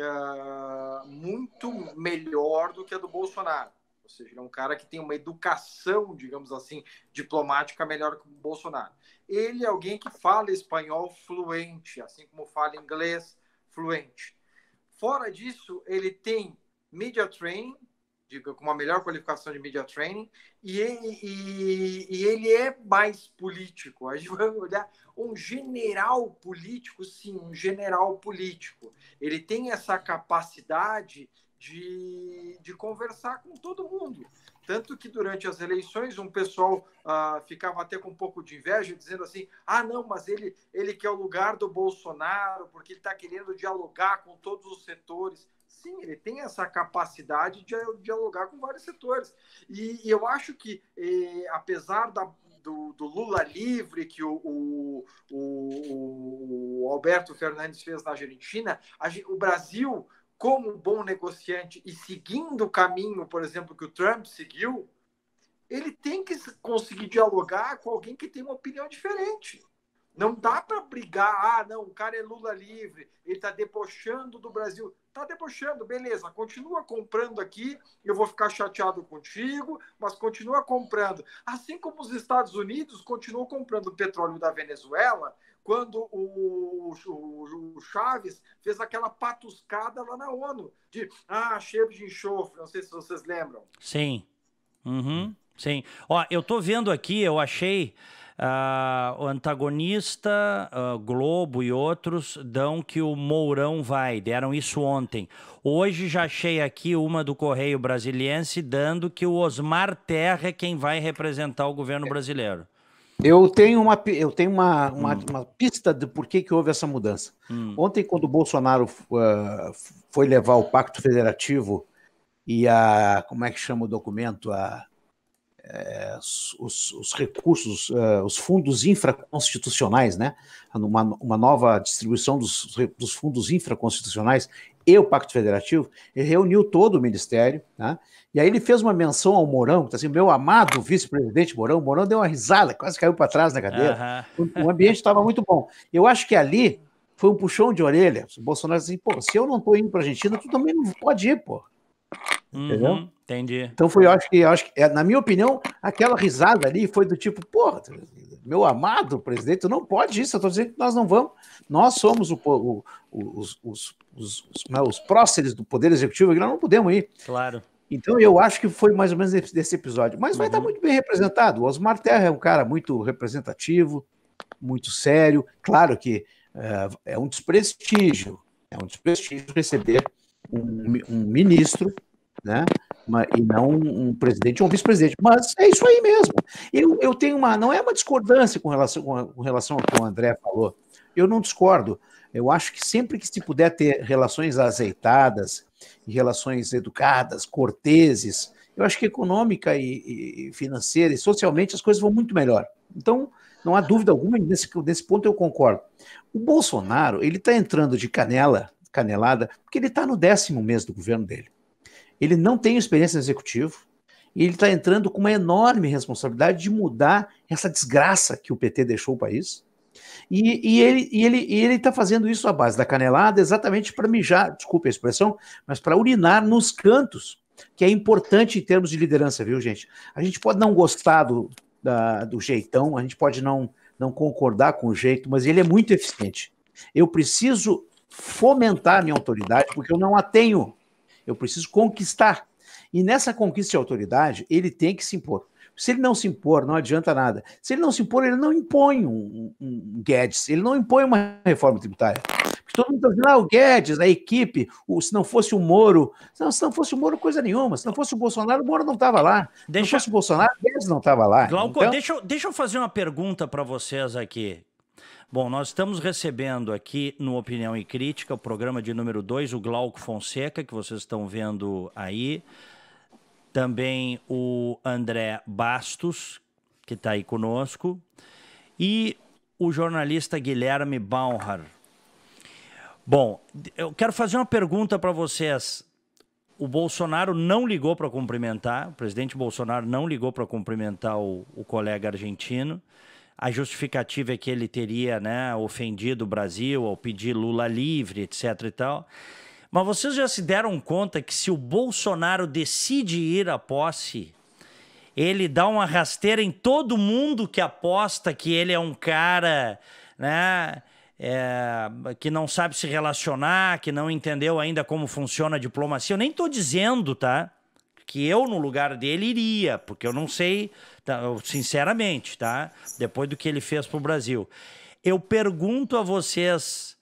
uh, muito melhor do que a do Bolsonaro. Ou seja, ele é um cara que tem uma educação, digamos assim, diplomática melhor que o Bolsonaro. Ele é alguém que fala espanhol fluente, assim como fala inglês fluente. Fora disso, ele tem media training, digo, com uma melhor qualificação de media training, e ele, e, e ele é mais político. A gente vai olhar um general político, sim, um general político. Ele tem essa capacidade de, de conversar com todo mundo. Tanto que durante as eleições um pessoal ah, ficava até com um pouco de inveja, dizendo assim: ah, não, mas ele, ele quer o lugar do Bolsonaro, porque ele está querendo dialogar com todos os setores sim, ele tem essa capacidade de dialogar com vários setores. E, e eu acho que, eh, apesar da, do, do, Lula livre que o, o, o, o, Alberto Fernandes fez na Argentina, a, o Brasil, como bom negociante e seguindo o caminho, por exemplo, que o Trump seguiu, ele tem que conseguir dialogar com alguém que tem uma opinião diferente. Não dá para brigar, ah, não, o cara é Lula livre, ele está debochando do Brasil. Está debochando, beleza, continua comprando aqui, eu vou ficar chateado contigo, mas continua comprando. Assim como os Estados Unidos continuam comprando petróleo da Venezuela, quando o, o, o, Chaves fez aquela patuscada lá na ONU, de, ah, cheiro de enxofre, não sei se vocês lembram. Sim, uhum, sim. Ó, eu tô vendo aqui, eu achei Uh, o antagonista, uh, Globo e outros dão que o Mourão vai, deram isso ontem. Hoje já achei aqui uma do Correio Brasiliense dando que o Osmar Terra é quem vai representar o governo brasileiro. Eu tenho uma, eu tenho uma, uma, hum. uma pista de por que, que houve essa mudança. Hum. Ontem, quando o Bolsonaro uh, foi levar o Pacto Federativo e a. Como é que chama o documento? A é, os, os, recursos, uh, os fundos infraconstitucionais, né? Uma, uma nova distribuição dos, dos, fundos infraconstitucionais e o Pacto Federativo, ele reuniu todo o Ministério, né? E aí ele fez uma menção ao Mourão, que tá assim, meu amado vice-presidente Mourão, o Mourão deu uma risada, quase caiu para trás na cadeira. Uhum. O, o ambiente estava muito bom. Eu acho que ali foi um puxão de orelha. O Bolsonaro disse assim, pô, se eu não estou indo para a Argentina, tu também não pode ir, pô. Uhum, Entendeu? Entendi. Então foi, eu acho que, eu acho que, é, na minha opinião, aquela risada ali foi do tipo, porra, meu amado presidente, tu não pode isso, eu estou dizendo que nós não vamos. Nós somos o, o, os, os, os, os, os próceres do Poder Executivo, nós não podemos ir. Claro. Então eu acho que foi mais ou menos desse episódio. Mas uhum. vai estar muito bem representado. O Osmar Terra é um cara muito representativo, muito sério. Claro que é, é um desprestígio, é um desprestígio receber um, um ministro né? E não um presidente ou um vice-presidente. Mas é isso aí mesmo. Eu, eu tenho uma. Não é uma discordância com relação, com relação ao que o André falou. Eu não discordo. Eu acho que sempre que se puder ter relações azeitadas, relações educadas, corteses, eu acho que econômica e, e financeira e socialmente as coisas vão muito melhor. Então, não há dúvida alguma, nesse, nesse ponto eu concordo. O Bolsonaro, ele está entrando de canela, canelada, porque ele está no décimo mês do governo dele. Ele não tem experiência no executivo e ele está entrando com uma enorme responsabilidade de mudar essa desgraça que o PT deixou o país. E, e ele e ele ele está fazendo isso à base da canelada, exatamente para mijar, desculpe a expressão, mas para urinar nos cantos, que é importante em termos de liderança, viu, gente? A gente pode não gostar do, da, do jeitão, a gente pode não, não concordar com o jeito, mas ele é muito eficiente. Eu preciso fomentar minha autoridade, porque eu não a tenho. Eu preciso conquistar. E nessa conquista de autoridade, ele tem que se impor. Se ele não se impor, não adianta nada. Se ele não se impor, ele não impõe um, um, um Guedes, ele não impõe uma reforma tributária. Porque todo mundo está dizendo, ah, o Guedes, a equipe, o, se não fosse o Moro. Não, se não fosse o Moro, coisa nenhuma. Se não fosse o Bolsonaro, o Moro não estava lá. Deixa... Se não fosse o Bolsonaro, o Guedes não estava lá. Glauco, então... deixa, deixa eu fazer uma pergunta para vocês aqui. Bom, nós estamos recebendo aqui no Opinião e Crítica, o programa de número 2, o Glauco Fonseca, que vocês estão vendo aí. Também o André Bastos, que está aí conosco. E o jornalista Guilherme Baumhar. Bom, eu quero fazer uma pergunta para vocês. O Bolsonaro não ligou para cumprimentar, o presidente Bolsonaro não ligou para cumprimentar o, o colega argentino. A justificativa é que ele teria né, ofendido o Brasil ao pedir Lula livre, etc. e tal. Mas vocês já se deram conta que se o Bolsonaro decide ir à posse, ele dá uma rasteira em todo mundo que aposta que ele é um cara, né? É, que não sabe se relacionar, que não entendeu ainda como funciona a diplomacia. Eu nem estou dizendo, tá? Que eu, no lugar dele, iria, porque eu não sei Tá, sinceramente, tá? Depois do que ele fez para o Brasil. Eu pergunto a vocês.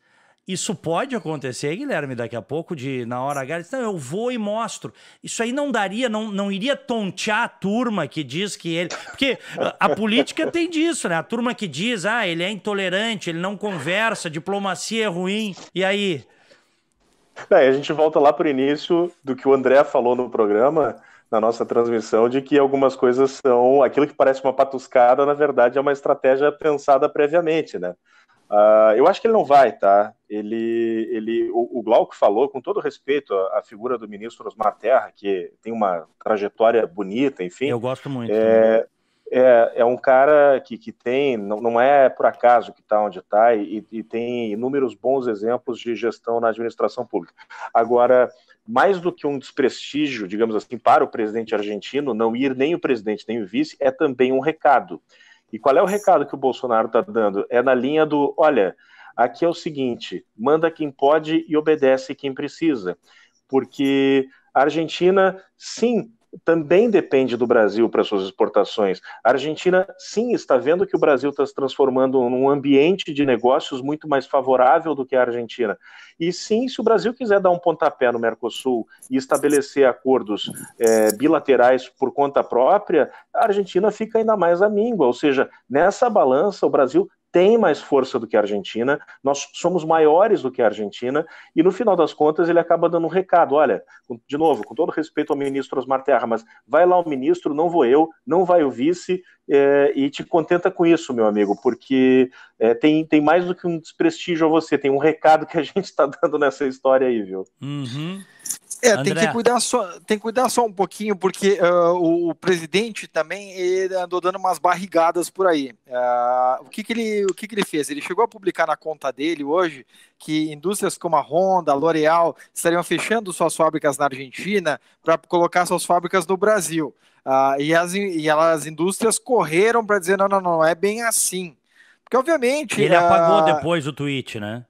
Isso pode acontecer, Guilherme, daqui a pouco, de na hora H, eu vou e mostro. Isso aí não daria, não, não iria tontear a turma que diz que ele. Porque a política (laughs) tem disso, né? A turma que diz, ah, ele é intolerante, ele não conversa, diplomacia é ruim. E aí? É, a gente volta lá para o início do que o André falou no programa, na nossa transmissão, de que algumas coisas são aquilo que parece uma patuscada, na verdade é uma estratégia pensada previamente, né? Uh, eu acho que ele não vai, tá? Ele, ele, o, o Glauco falou, com todo respeito à, à, figura do ministro Osmar Terra, que tem uma trajetória bonita, enfim. Eu gosto muito. É, é, é, um cara que, que tem, não, não é por acaso que está onde está, e, e, tem inúmeros bons exemplos de gestão na administração pública. Agora, mais do que um desprestígio, digamos assim, para o presidente argentino, não ir nem o presidente nem o vice, é também um recado. E qual é o recado que o Bolsonaro está dando? É na linha do: olha, aqui é o seguinte, manda quem pode e obedece quem precisa. Porque a Argentina, sim, também depende do Brasil para suas exportações. A Argentina, sim, está vendo que o Brasil está se transformando num ambiente de negócios muito mais favorável do que a Argentina. E sim, se o Brasil quiser dar um pontapé no Mercosul e estabelecer acordos é, bilaterais por conta própria, a Argentina fica ainda mais à míngua. Ou seja, nessa balança, o Brasil tem mais força do que a Argentina, nós somos maiores do que a Argentina, e no final das contas ele acaba dando um recado: olha, de novo, com todo respeito ao ministro Osmar Terra, mas vai lá o ministro, não vou eu, não vai o vice, é, e te contenta com isso, meu amigo, porque é, tem, tem mais do que um desprestígio a você, tem um recado que a gente está dando nessa história aí, viu? Uhum. É, André. tem que cuidar só, tem que cuidar só um pouquinho, porque uh, o, o, presidente também ele andou dando umas barrigadas por aí. Uh, o que, que, ele, o que, que ele fez? Ele chegou a publicar na conta dele hoje que indústrias como a Honda, a L'Oréal estariam fechando suas fábricas na Argentina para colocar suas fábricas no Brasil. Uh, e, as, e as indústrias correram para dizer: não, não, não, é bem assim. Porque, obviamente. Ele apagou depois o tweet, né?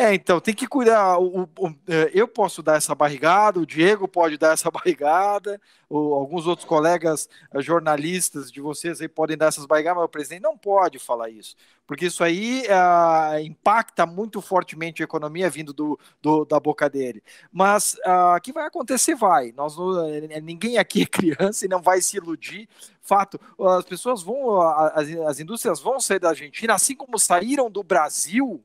É, então, tem que cuidar. O, o, é, eu posso dar essa barrigada, o Diego pode dar essa (laughs) barrigada, ou alguns outros colegas eh, jornalistas de vocês aí podem dar essas barrigadas, mas o presidente não pode falar isso, porque isso aí uh, impacta muito fortemente a economia vindo do, do da boca dele. Mas o que vai acontecer? Vai. Nós, eh, ninguém aqui é (laughs) criança e não vai se iludir. Fato, as pessoas vão, as, as indústrias vão sair da Argentina, assim como saíram do Brasil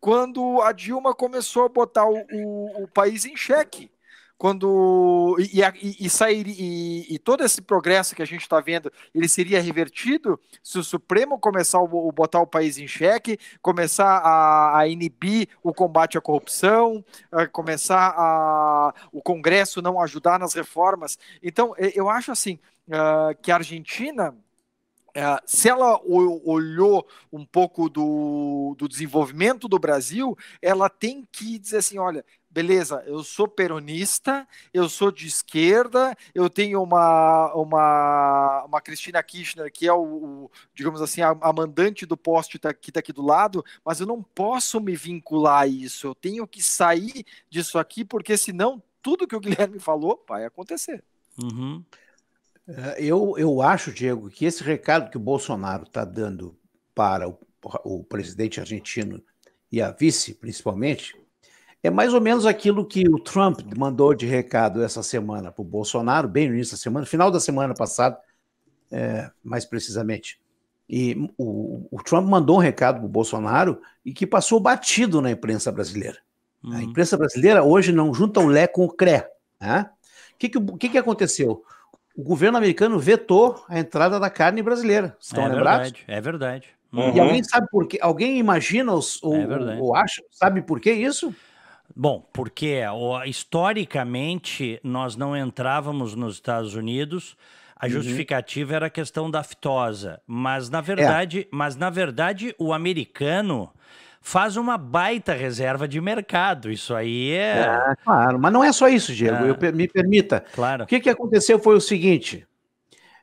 quando a Dilma começou a botar o, o, o país em xeque. Quando e, e, e sair e, e, todo esse progresso que a gente está vendo, ele seria revertido se o Supremo começar a botar o país em xeque, começar a, a inibir o combate à corrupção, a começar a, o Congresso não ajudar nas reformas. Então, eu acho assim uh, que a Argentina é, se ela olhou um pouco do, do desenvolvimento do Brasil, ela tem que dizer assim: olha, beleza, eu sou peronista, eu sou de esquerda, eu tenho uma, uma, uma Cristina Kirchner, que é o, o digamos assim, a, a, mandante do poste tá, que está aqui do lado, mas eu não posso me vincular a isso, eu tenho que sair disso aqui, porque senão tudo que o Guilherme falou vai acontecer. Uhum. É, eu, eu acho, Diego, que esse recado que o Bolsonaro está dando para o, o, presidente argentino e a vice, principalmente, é mais ou menos aquilo que o Trump mandou de recado essa semana para o Bolsonaro, bem no início da semana, final da semana passada, é, mais precisamente. E o, o, Trump mandou um recado para o Bolsonaro e que passou batido na imprensa brasileira. Uhum. A imprensa brasileira hoje não junta o Lé com o CRE. Né? O que, que, que, que aconteceu? O governo americano vetou a entrada da carne brasileira. Estão é lembrados? Verdade, é verdade. Uhum. E alguém sabe por quê? Alguém imagina os, ou, é ou acha, sabe por que isso? Bom, porque historicamente nós não entrávamos nos Estados Unidos. A uhum. justificativa uhum. era a questão da aftosa, mas na verdade, é. mas na verdade o americano faz uma baita reserva de mercado. Isso aí é. é claro, mas não é só isso, Diego. É. Eu, me permita. Claro. O que, que aconteceu foi o seguinte: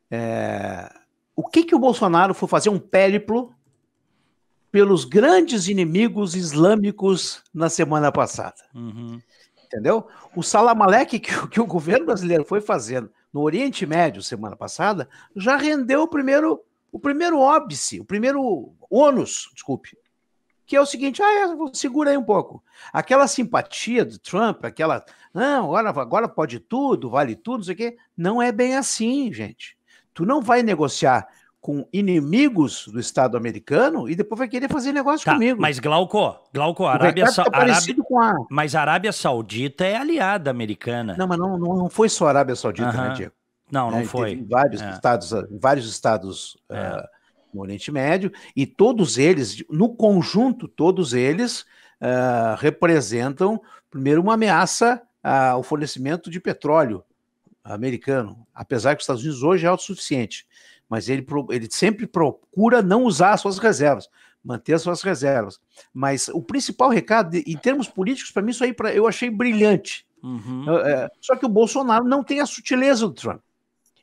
é... o que, que o Bolsonaro foi fazer um périplo pelos grandes inimigos islâmicos na semana passada? Uhum. Entendeu? O Salamalek que, que o governo brasileiro foi fazendo no Oriente Médio semana passada já rendeu o primeiro o primeiro óbice, o primeiro ônus, desculpe, que é o seguinte: ah, é, segura aí um pouco. Aquela simpatia do Trump, aquela, não, agora, agora pode tudo, vale tudo, não sei o quê, não é bem assim, gente. Tu não vai negociar com inimigos do Estado americano e depois vai querer fazer negócio tá, comigo. Mas Glauco, Glauco, Arábia, Sa tá Arábia... Com a... Mas a Arábia Saudita é aliada americana. Não, mas não, não, foi só a Arábia Saudita, uh -huh. né, Diego? Não, não é, foi. vários é. estados, vários estados é. uh, no Oriente Médio e todos eles, no conjunto, todos eles uh, representam primeiro uma ameaça ao fornecimento de petróleo americano, apesar que os Estados Unidos hoje é autossuficiente mas ele, ele sempre procura não usar as suas reservas, manter as suas reservas. Mas o principal recado, em termos políticos, para mim, isso aí pra, eu achei brilhante. Uhum. É, só que o Bolsonaro não tem a sutileza do Trump.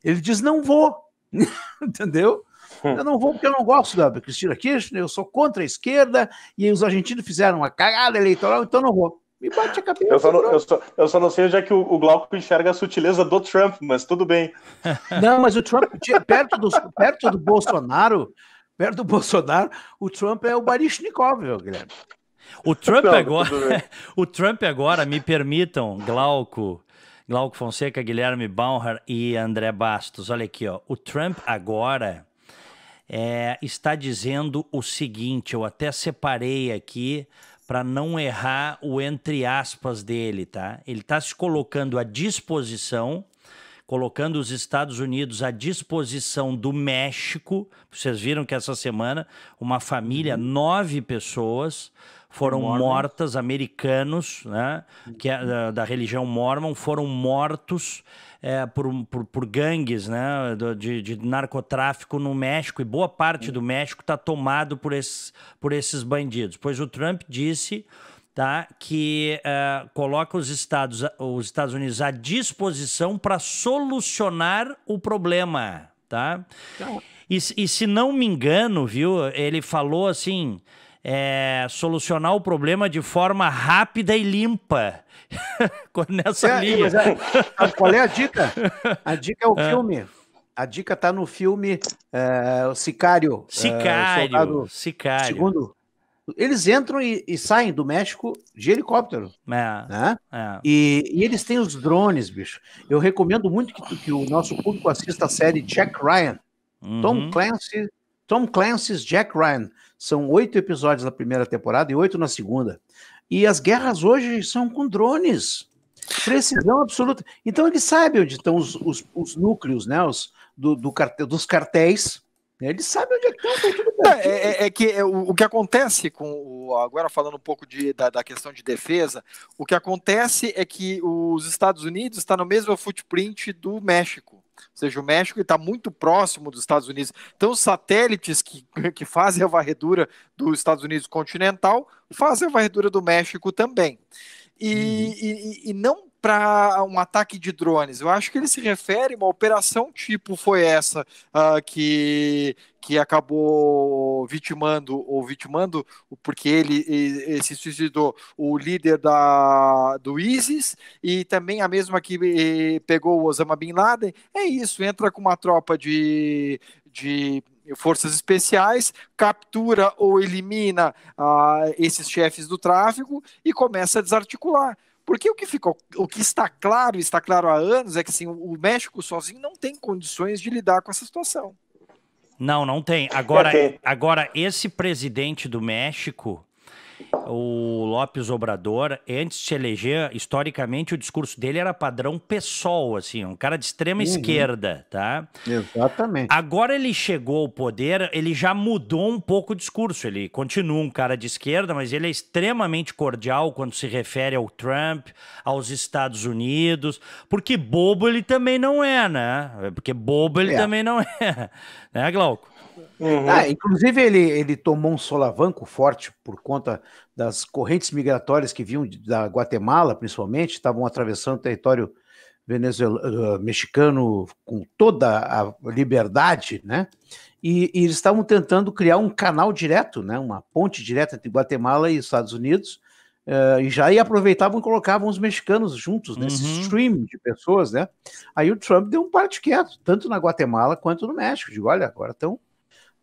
Ele diz: não vou. (laughs) Entendeu? Eu não vou porque eu não gosto da Cristina Kirchner, eu sou contra a esquerda, e os argentinos fizeram uma cagada eleitoral, então não vou. Me bate a cabeça. Eu só não, eu só, eu só não sei onde é que o, o Glauco enxerga a sutileza do Trump, mas tudo bem. (laughs) Não, mas o Trump, perto, dos, perto do Bolsonaro, perto do Bolsonaro, o Trump é o Barishnikov, meu Guilherme. O Trump não, agora, (laughs) o Trump agora, me permitam, Glauco, Glauco Fonseca, Guilherme Baumhar e André Bastos, olha aqui, ó. O Trump agora é, está dizendo o seguinte, eu até separei aqui para não errar o entre aspas dele, tá? Ele está se colocando à disposição, colocando os Estados Unidos à disposição do México. Vocês viram que essa semana uma família, uhum. nove pessoas, foram mortas, americanos, né, que é da, da religião mormon, foram mortos é, por, por, por, gangues né, de, de, narcotráfico no México, e boa parte do México está tomado por esses, por esses bandidos. Pois o Trump disse tá, que uh, coloca os Estados, os Estados Unidos à disposição para solucionar o problema. Tá? E, e se não me engano, viu, ele falou assim é, solucionar o problema de forma rápida e limpa. (laughs) Nessa é, linha. É, qual é a dica? A dica é o (laughs) é. filme. A dica está no filme é, O Sicário. Sicário. Sicário. Segundo, eles entram e, e, saem do México de helicóptero. É, né? é. E, e, eles têm os drones, bicho. Eu recomendo muito que, que o nosso público assista a série Jack Ryan. Uhum. Tom Clancy, Tom Clancy's Jack Ryan. São oito episódios da primeira temporada e oito na segunda. E as guerras hoje são com drones. Precisão absoluta. Então ele sabe onde estão os, os, os núcleos, né? Os, do, do cartel, dos cartéis. Ele sabe onde é que estão, tudo bem. É, é, é, que é, o, o, que acontece com o, agora falando um pouco de, da, da, questão de defesa, o que acontece é que os Estados Unidos está no mesmo footprint do México. Ou seja, o México está muito próximo dos Estados Unidos. Então, os satélites que, (laughs) que fazem a varredura dos Estados Unidos continental fazem a varredura do México também. E, uhum. e, e não para um ataque de drones. Eu acho que ele se refere a uma operação tipo foi essa uh, que, que acabou vitimando ou vitimando porque ele, ele, se suicidou o líder da, do ISIS e também a mesma que pegou o Osama Bin Laden. É isso, entra com uma tropa de, de forças especiais, captura ou elimina uh, esses chefes do tráfico e começa a desarticular. Porque o que ficou, o que está claro, está claro há anos, é que assim, o México sozinho não tem condições de lidar com essa situação. Não, não tem. Agora, agora esse presidente do México, o Lopes Obrador, antes de se eleger, historicamente o discurso dele era padrão PSOL, assim, um cara de extrema uhum. esquerda, tá? Exatamente. Agora ele chegou ao poder, ele já mudou um pouco o discurso. Ele continua um cara de esquerda, mas ele é extremamente cordial quando se refere ao Trump, aos Estados Unidos, porque bobo ele também não é, né? Porque bobo ele é. também não é, (laughs) né, Glauco? Uhum. Ah, inclusive, ele, ele tomou um solavanco forte por conta das correntes migratórias que vinham da Guatemala, principalmente, estavam atravessando o território venezuelano, uh, mexicano com toda a liberdade, né? E, e, eles estavam tentando criar um canal direto, né? Uma ponte direta entre Guatemala e Estados Unidos. Uh, e já aproveitavam e colocavam os mexicanos juntos nesse uhum. stream de pessoas, né? Aí o Trump deu um parte quieto, tanto na Guatemala quanto no México. Digo, olha, agora estão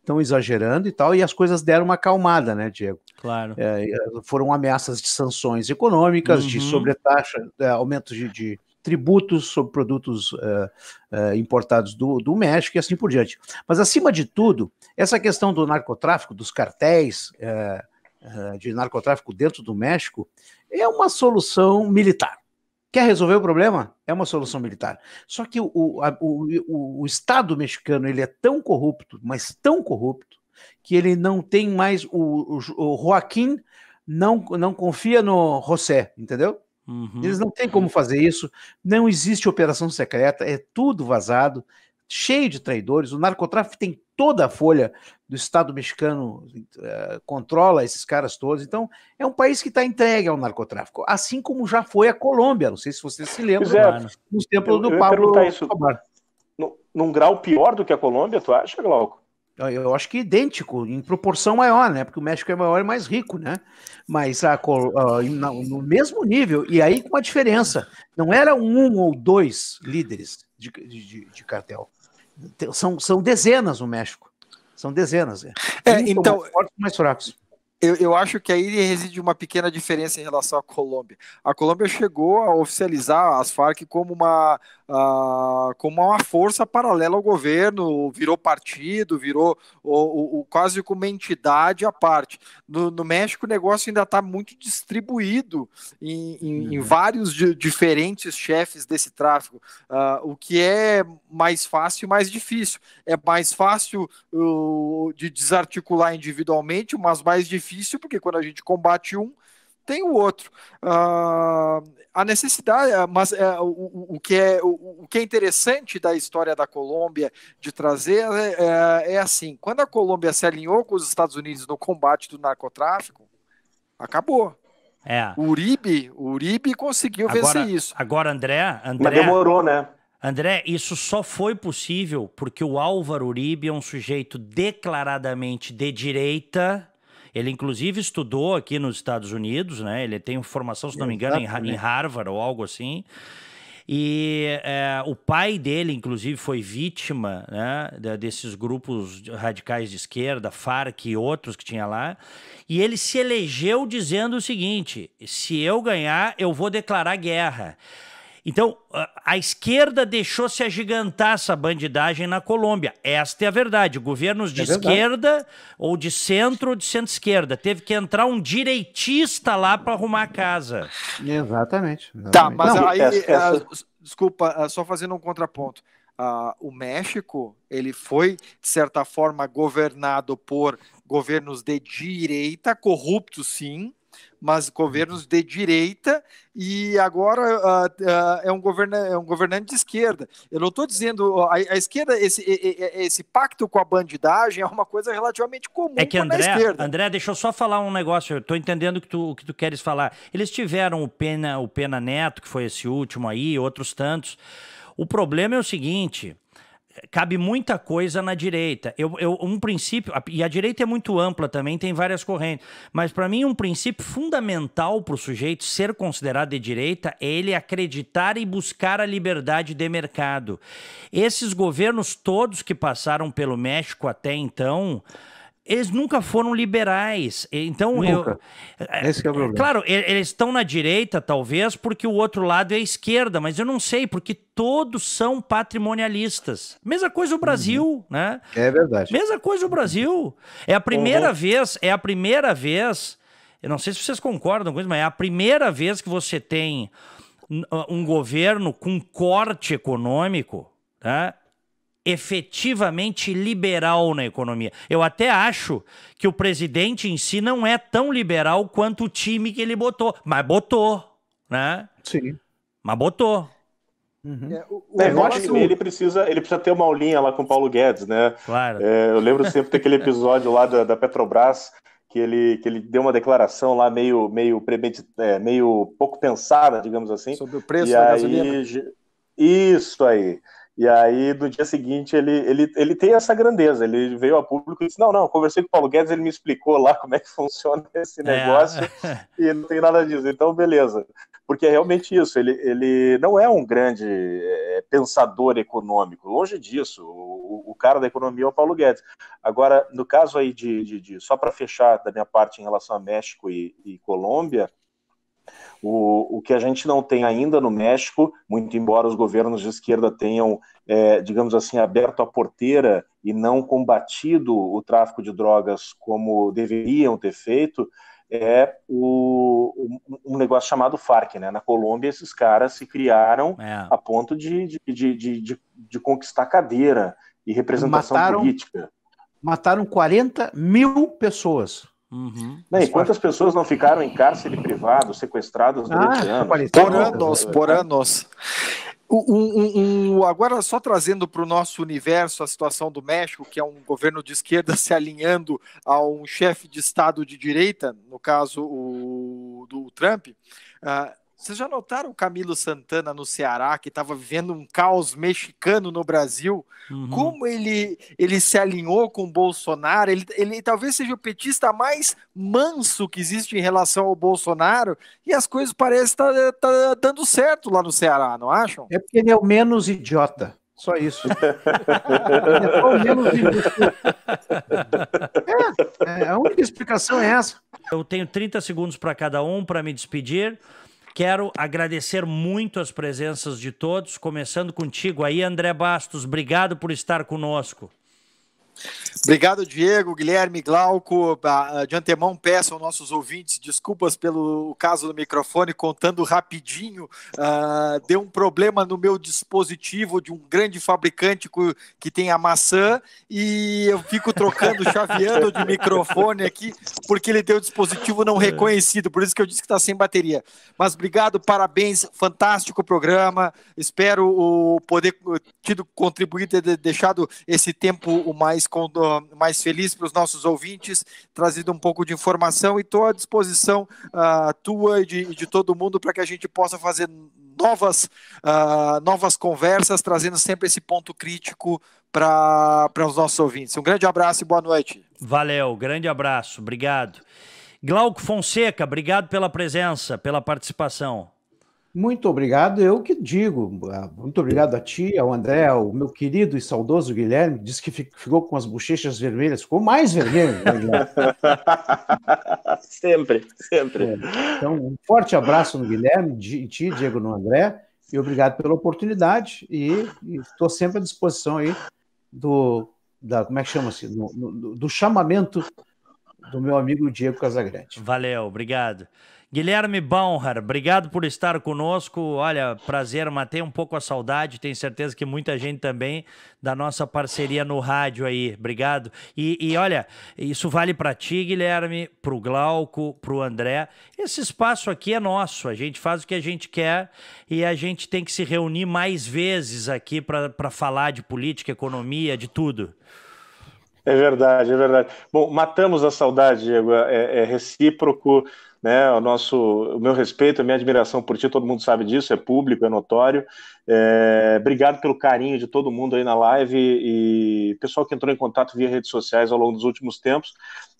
estão exagerando e tal, e as coisas deram uma acalmada, né, Diego? Claro. É, foram ameaças de sanções econômicas, uhum. de sobretaxa, é, aumento de, de, tributos sobre produtos uh, uh, importados do, do México e assim por diante. Mas, acima de tudo, essa questão do narcotráfico, dos cartéis uh, de narcotráfico dentro do México, é uma solução militar. Quer resolver o problema? É uma solução militar. Só que o, o, o, o Estado mexicano ele é tão corrupto, mas tão corrupto, que ele não tem mais. O, o, Joaquim não, não confia no José, entendeu? Uhum. Eles não têm como fazer isso, não existe operação secreta, é tudo vazado, cheio de traidores. O narcotráfico tem toda a folha do Estado mexicano, uh, controla esses caras todos. Então, é um país que está entregue ao narcotráfico, assim como já foi a Colômbia. Não sei se vocês se lembram, é, nos tempos do eu Pablo isso, Num grau pior do que a Colômbia, tu acha, Glauco? Eu acho que idêntico, em proporção maior, né? Porque o México é maior e mais rico, né? Mas a, uh, no mesmo nível, e aí com uma diferença. Não era um ou dois líderes de, de, de cartel. São, são dezenas no México. São dezenas. É, então. Mais fortes, mais fracos. Eu, eu, acho que aí reside uma pequena diferença em relação à Colômbia. A Colômbia chegou a oficializar as Farc como uma, uh, como uma força paralela ao governo, virou partido, virou o, o, quase como uma entidade à parte. No, no México, o negócio ainda está muito distribuído em, em, uhum. em vários di diferentes chefes desse tráfico, uh, o que é mais fácil e mais difícil. É mais fácil uh, de desarticular individualmente, mas mais difícil difícil, porque quando a gente combate um, tem o outro. Uh, a necessidade, mas uh, o, o, que é, o, o, que é interessante da história da Colômbia de trazer é, é, é, assim: quando a Colômbia se alinhou com os Estados Unidos no combate do narcotráfico, acabou. É. O Uribe, o Uribe conseguiu agora, vencer isso. Agora, André, André. Mas demorou, né? André, isso só foi possível porque o Álvaro Uribe é um sujeito declaradamente de direita ele, inclusive, estudou aqui nos Estados Unidos, né? Ele tem formação, se não me engano, em, em Harvard ou algo assim. E é, o pai dele, inclusive, foi vítima né, desses grupos radicais de esquerda, FARC e outros que tinha lá. E ele se elegeu dizendo o seguinte: se eu ganhar, eu vou declarar guerra. Então, a esquerda deixou se agigantar essa bandidagem na Colômbia. Esta é a verdade. Governos de é esquerda, ou de centro, ou de centro-esquerda. Teve que entrar um direitista lá para arrumar a casa. Exatamente. exatamente. Tá, mas Não, aí, essa, essa... Uh, desculpa, uh, só fazendo um contraponto. Uh, o México, ele foi, de certa forma, governado por governos de direita, corruptos sim, mas governos de direita e agora uh, uh, é, um governa, é um governante de esquerda. Eu não estou dizendo a, a, esquerda esse, esse pacto com a bandidagem é uma coisa relativamente comum. É que André, André, deixa eu só falar um negócio. Eu estou entendendo o que tu, que tu queres falar. Eles tiveram o Pena, o Pena Neto, que foi esse último aí, outros tantos. O problema é o seguinte cabe muita coisa na direita. Eu, eu, um princípio, e a direita é muito ampla também, tem várias correntes, mas para mim um princípio fundamental para o sujeito ser considerado de direita é ele acreditar e buscar a liberdade de mercado. Esses governos todos que passaram pelo México até então, eles nunca foram liberais. Então, nunca. eu. Esse é o problema. Claro, eles estão na direita, talvez, porque o outro lado é a esquerda, mas eu não sei, porque todos são patrimonialistas. Mesma coisa o Brasil, uhum. né? É verdade. Mesma coisa o Brasil. É a primeira uhum. vez, é a primeira vez. Eu não sei se vocês concordam com isso, mas é a primeira vez que você tem um governo com corte econômico, tá? Efetivamente liberal na economia. Eu até acho que o presidente em si não é tão liberal quanto o time que ele botou, mas botou, né? Sim. Mas botou. Uhum. É, o, o é, eu acho que ele precisa, ele precisa ter uma aulinha lá com o Paulo Guedes, né? Claro. É, eu lembro sempre daquele episódio lá da, da, Petrobras que ele, que ele deu uma declaração lá meio, meio, é, meio pouco pensada, digamos assim. Sobre o preço e da aí, gasolina. Isso aí. E aí, no dia seguinte, ele, ele, ele tem essa grandeza. Ele veio a público e disse: Não, não, conversei com o Paulo Guedes, ele me explicou lá (laughs) como é que funciona esse é. negócio é. e não tem nada disso. Então, beleza. Porque é realmente isso. Ele, ele não é um grande é, pensador econômico, longe disso. O, o, cara da economia é o Paulo Guedes. Agora, no caso aí de. de, de só para fechar da minha parte em relação a México e, e Colômbia, O, o que a gente não tem ainda no México, muito embora os governos de esquerda tenham, é, digamos assim, aberto a porteira e não combatido o tráfico de drogas como deveriam ter feito, é o, um negócio chamado FARC. Né? Na Colômbia, esses caras se criaram é. a ponto de, de, de, de, de conquistar cadeira e representação mataram, política. Mataram 40 mil pessoas. Uhum. Né, e quantas pessoas não ficaram em cárcere privado, sequestradas durante ah, anos? Por anos, por anos. Um, um, agora, só trazendo para o nosso universo a situação do México, que é um governo de esquerda (laughs) se alinhando a um chefe de Estado de direita, no caso o do Trump. Uh, vocês já notaram o Camilo Santana no Ceará, que estava vivendo um caos mexicano no Brasil? Uhum. Como ele, ele se alinhou com o Bolsonaro? Ele, ele talvez seja o petista mais manso que existe em relação ao Bolsonaro, e as coisas parecem estar tá, tá dando certo lá no Ceará, não acham? É porque ele é o menos idiota. Só isso. (laughs) é, o menos é, é, a única explicação é essa. Eu tenho 30 segundos para cada um para me despedir. Quero agradecer muito as presenças de todos, começando contigo aí, André Bastos. Obrigado por estar conosco. Obrigado, Diego, Guilherme, Glauco. Ah, de antemão, peço aos nossos ouvintes desculpas pelo caso do microfone, contando rapidinho. Uh, deu um problema no meu dispositivo de um grande fabricante que tem a maçã e eu fico trocando, (laughs) chaveando de microfone aqui, porque ele tem o dispositivo não reconhecido. Por isso que eu disse que está sem bateria. Mas obrigado, parabéns, fantástico programa. Espero o poder tido contribuído, ter deixado esse tempo o mais mais feliz para os nossos ouvintes, trazido um pouco de informação e estou à disposição uh, tua e de, de todo mundo para que a gente possa fazer novas, uh, novas conversas, trazendo sempre esse ponto crítico para os nossos ouvintes. Um grande abraço e boa noite. Valeu, grande abraço, obrigado. Glauco Fonseca, obrigado pela presença, pela participação. Muito obrigado, eu que digo. Ah, muito obrigado a ti, ao André, ao meu querido e saudoso Guilherme, disse que ficou com as bochechas vermelhas, ficou mais vermelho. Né, (laughs) sempre, sempre. É, então, um forte abraço no Guilherme, em ti, Diego, no André, e obrigado pela oportunidade, e estou sempre à disposição aí do, da, como é que chama-se, do, do chamamento do meu amigo Diego Casagrande. Valeu, obrigado. Guilherme Baumhar, obrigado por estar conosco. Olha, prazer, matei um pouco a saudade. Tenho certeza que muita gente também da nossa parceria no rádio aí. Obrigado. E, e olha, isso vale para ti, Guilherme, para o Glauco, para o André. Esse espaço aqui é nosso. A gente faz o que a gente quer e a gente tem que se reunir mais vezes aqui para falar de política, economia, de tudo. É verdade, é verdade. Bom, matamos a saudade, Diego. É, é recíproco né? O nosso, o meu respeito, a minha admiração por ti, todo mundo sabe disso, é público, é notório. É, obrigado pelo carinho de todo mundo aí na live e pessoal que entrou em contato via redes sociais ao longo dos últimos tempos.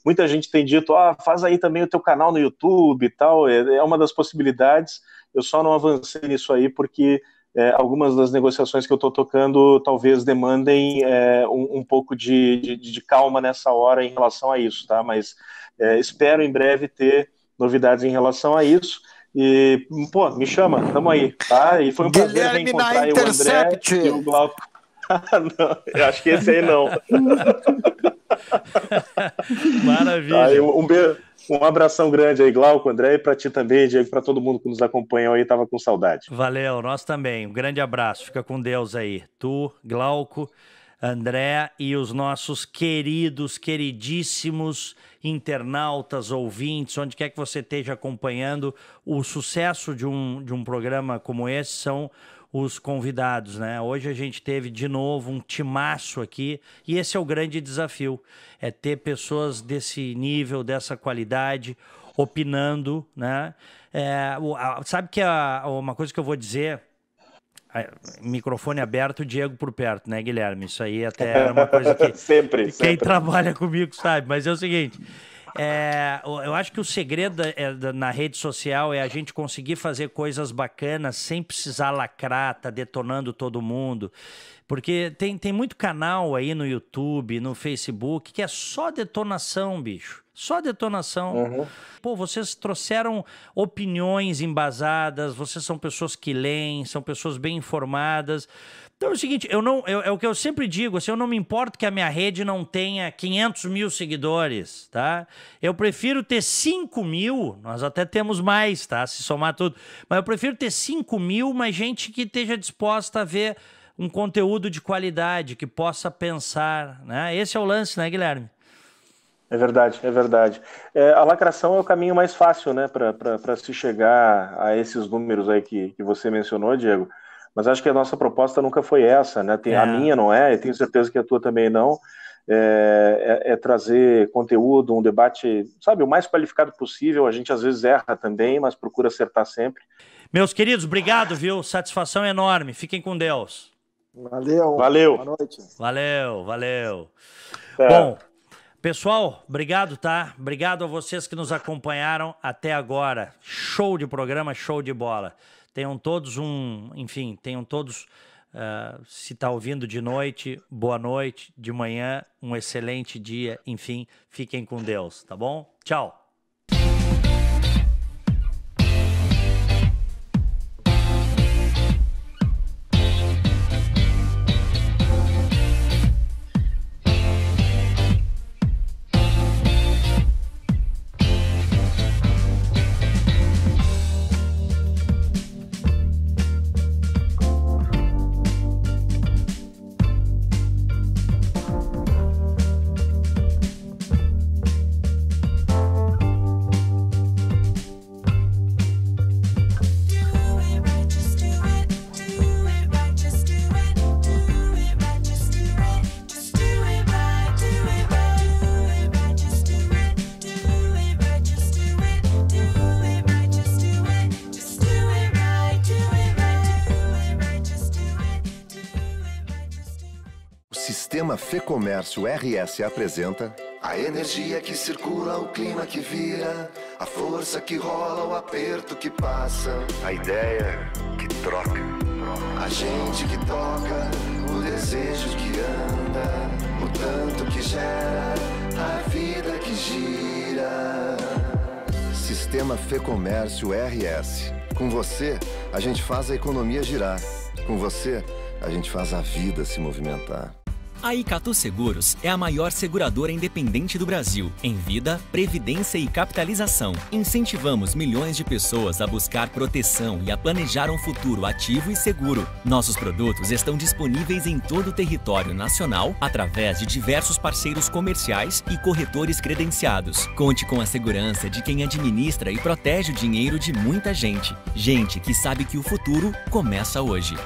Muita gente tem dito, ah, faz aí também o teu canal no YouTube e tal, é, é uma das possibilidades. Eu só não avancei nisso aí porque é, algumas das negociações que eu estou tocando talvez demandem é, um, um, pouco de, de, de, calma nessa hora em relação a isso, tá? Mas é, espero em breve ter novidades em relação a isso. E, pô, me chama, tamo aí, tá? E foi um Guilherme prazer reencontrar o André e o Glauco. (laughs) não, eu acho que esse aí não. (laughs) (laughs) Maravilha. Tá, um, beijo, um abração grande aí, Glauco, André, e para ti também, Diego, para todo mundo que nos acompanhou aí, tava com saudade. Valeu, nós também. Um grande abraço, fica com Deus aí. Tu, Glauco, André e os nossos queridos, queridíssimos internautas, ouvintes, onde quer que você esteja acompanhando, o sucesso de um, de um programa como esse são os convidados, né? Hoje a gente teve de novo um timaço aqui e esse é o grande desafio, é ter pessoas desse nível, dessa qualidade, opinando, né? É, sabe que a, uma coisa que eu vou dizer microfone aberto, Diego por perto, né, Guilherme? Isso aí até era uma coisa que (laughs) sempre, quem sempre. trabalha comigo sabe. Mas é o seguinte, é, eu acho que o segredo é, na rede social é a gente conseguir fazer coisas bacanas sem precisar lacrar, tá detonando todo mundo. Porque tem, tem muito canal aí no YouTube, no Facebook, que é só detonação, bicho Só detonação. Uhum. Pô, vocês trouxeram opiniões embasadas, vocês são pessoas que leem, são pessoas bem informadas. Então é o seguinte, eu não, eu, é o que eu sempre digo, assim, eu não me importo que a minha rede não tenha 500 mil seguidores, tá? Eu prefiro ter 5 mil, nós até temos mais, tá? Se somar tudo, mas eu prefiro ter 5 mil, mas gente que esteja disposta a ver um conteúdo de qualidade, que possa pensar, né? Esse é o lance, né, Guilherme? É verdade, é verdade. É, a lacração é o caminho mais fácil, né, para se chegar a esses números aí que, que você mencionou, Diego. Mas acho que a nossa proposta nunca foi essa, né? Tem, é. A minha não é, e tenho certeza que a tua também não. É, é, é, trazer conteúdo, um debate, sabe, o mais qualificado possível. A gente às vezes erra também, mas procura acertar sempre. Meus queridos, obrigado, viu? Satisfação enorme. Fiquem com Deus. Valeu. Valeu. Boa noite. Valeu, valeu. É. Bom, pessoal, obrigado, tá? Obrigado a vocês que nos acompanharam até agora. Show de programa, show de bola. Tenham todos um, enfim, tenham todos, uh, se está ouvindo de noite, boa noite, de manhã, um excelente dia, enfim, fiquem com Deus, tá bom? Tchau. Fê Comércio RS apresenta a energia que circula, o clima que vira, a força que rola, o aperto que passa, a ideia que troca, a gente que toca, o desejo que anda, o tanto que gera, a vida que gira. Sistema Fê Comércio RS. Com você, a gente faz a economia girar. Com você, a gente faz a vida se movimentar. A Icatu Seguros é a maior seguradora independente do Brasil em vida, previdência e capitalização. Incentivamos milhões de pessoas a buscar proteção e a planejar um futuro ativo e seguro. Nossos produtos estão disponíveis em todo o território nacional através de diversos parceiros comerciais e corretores credenciados. Conte com a segurança de quem administra e protege o dinheiro de muita gente. Gente que sabe que o futuro começa hoje.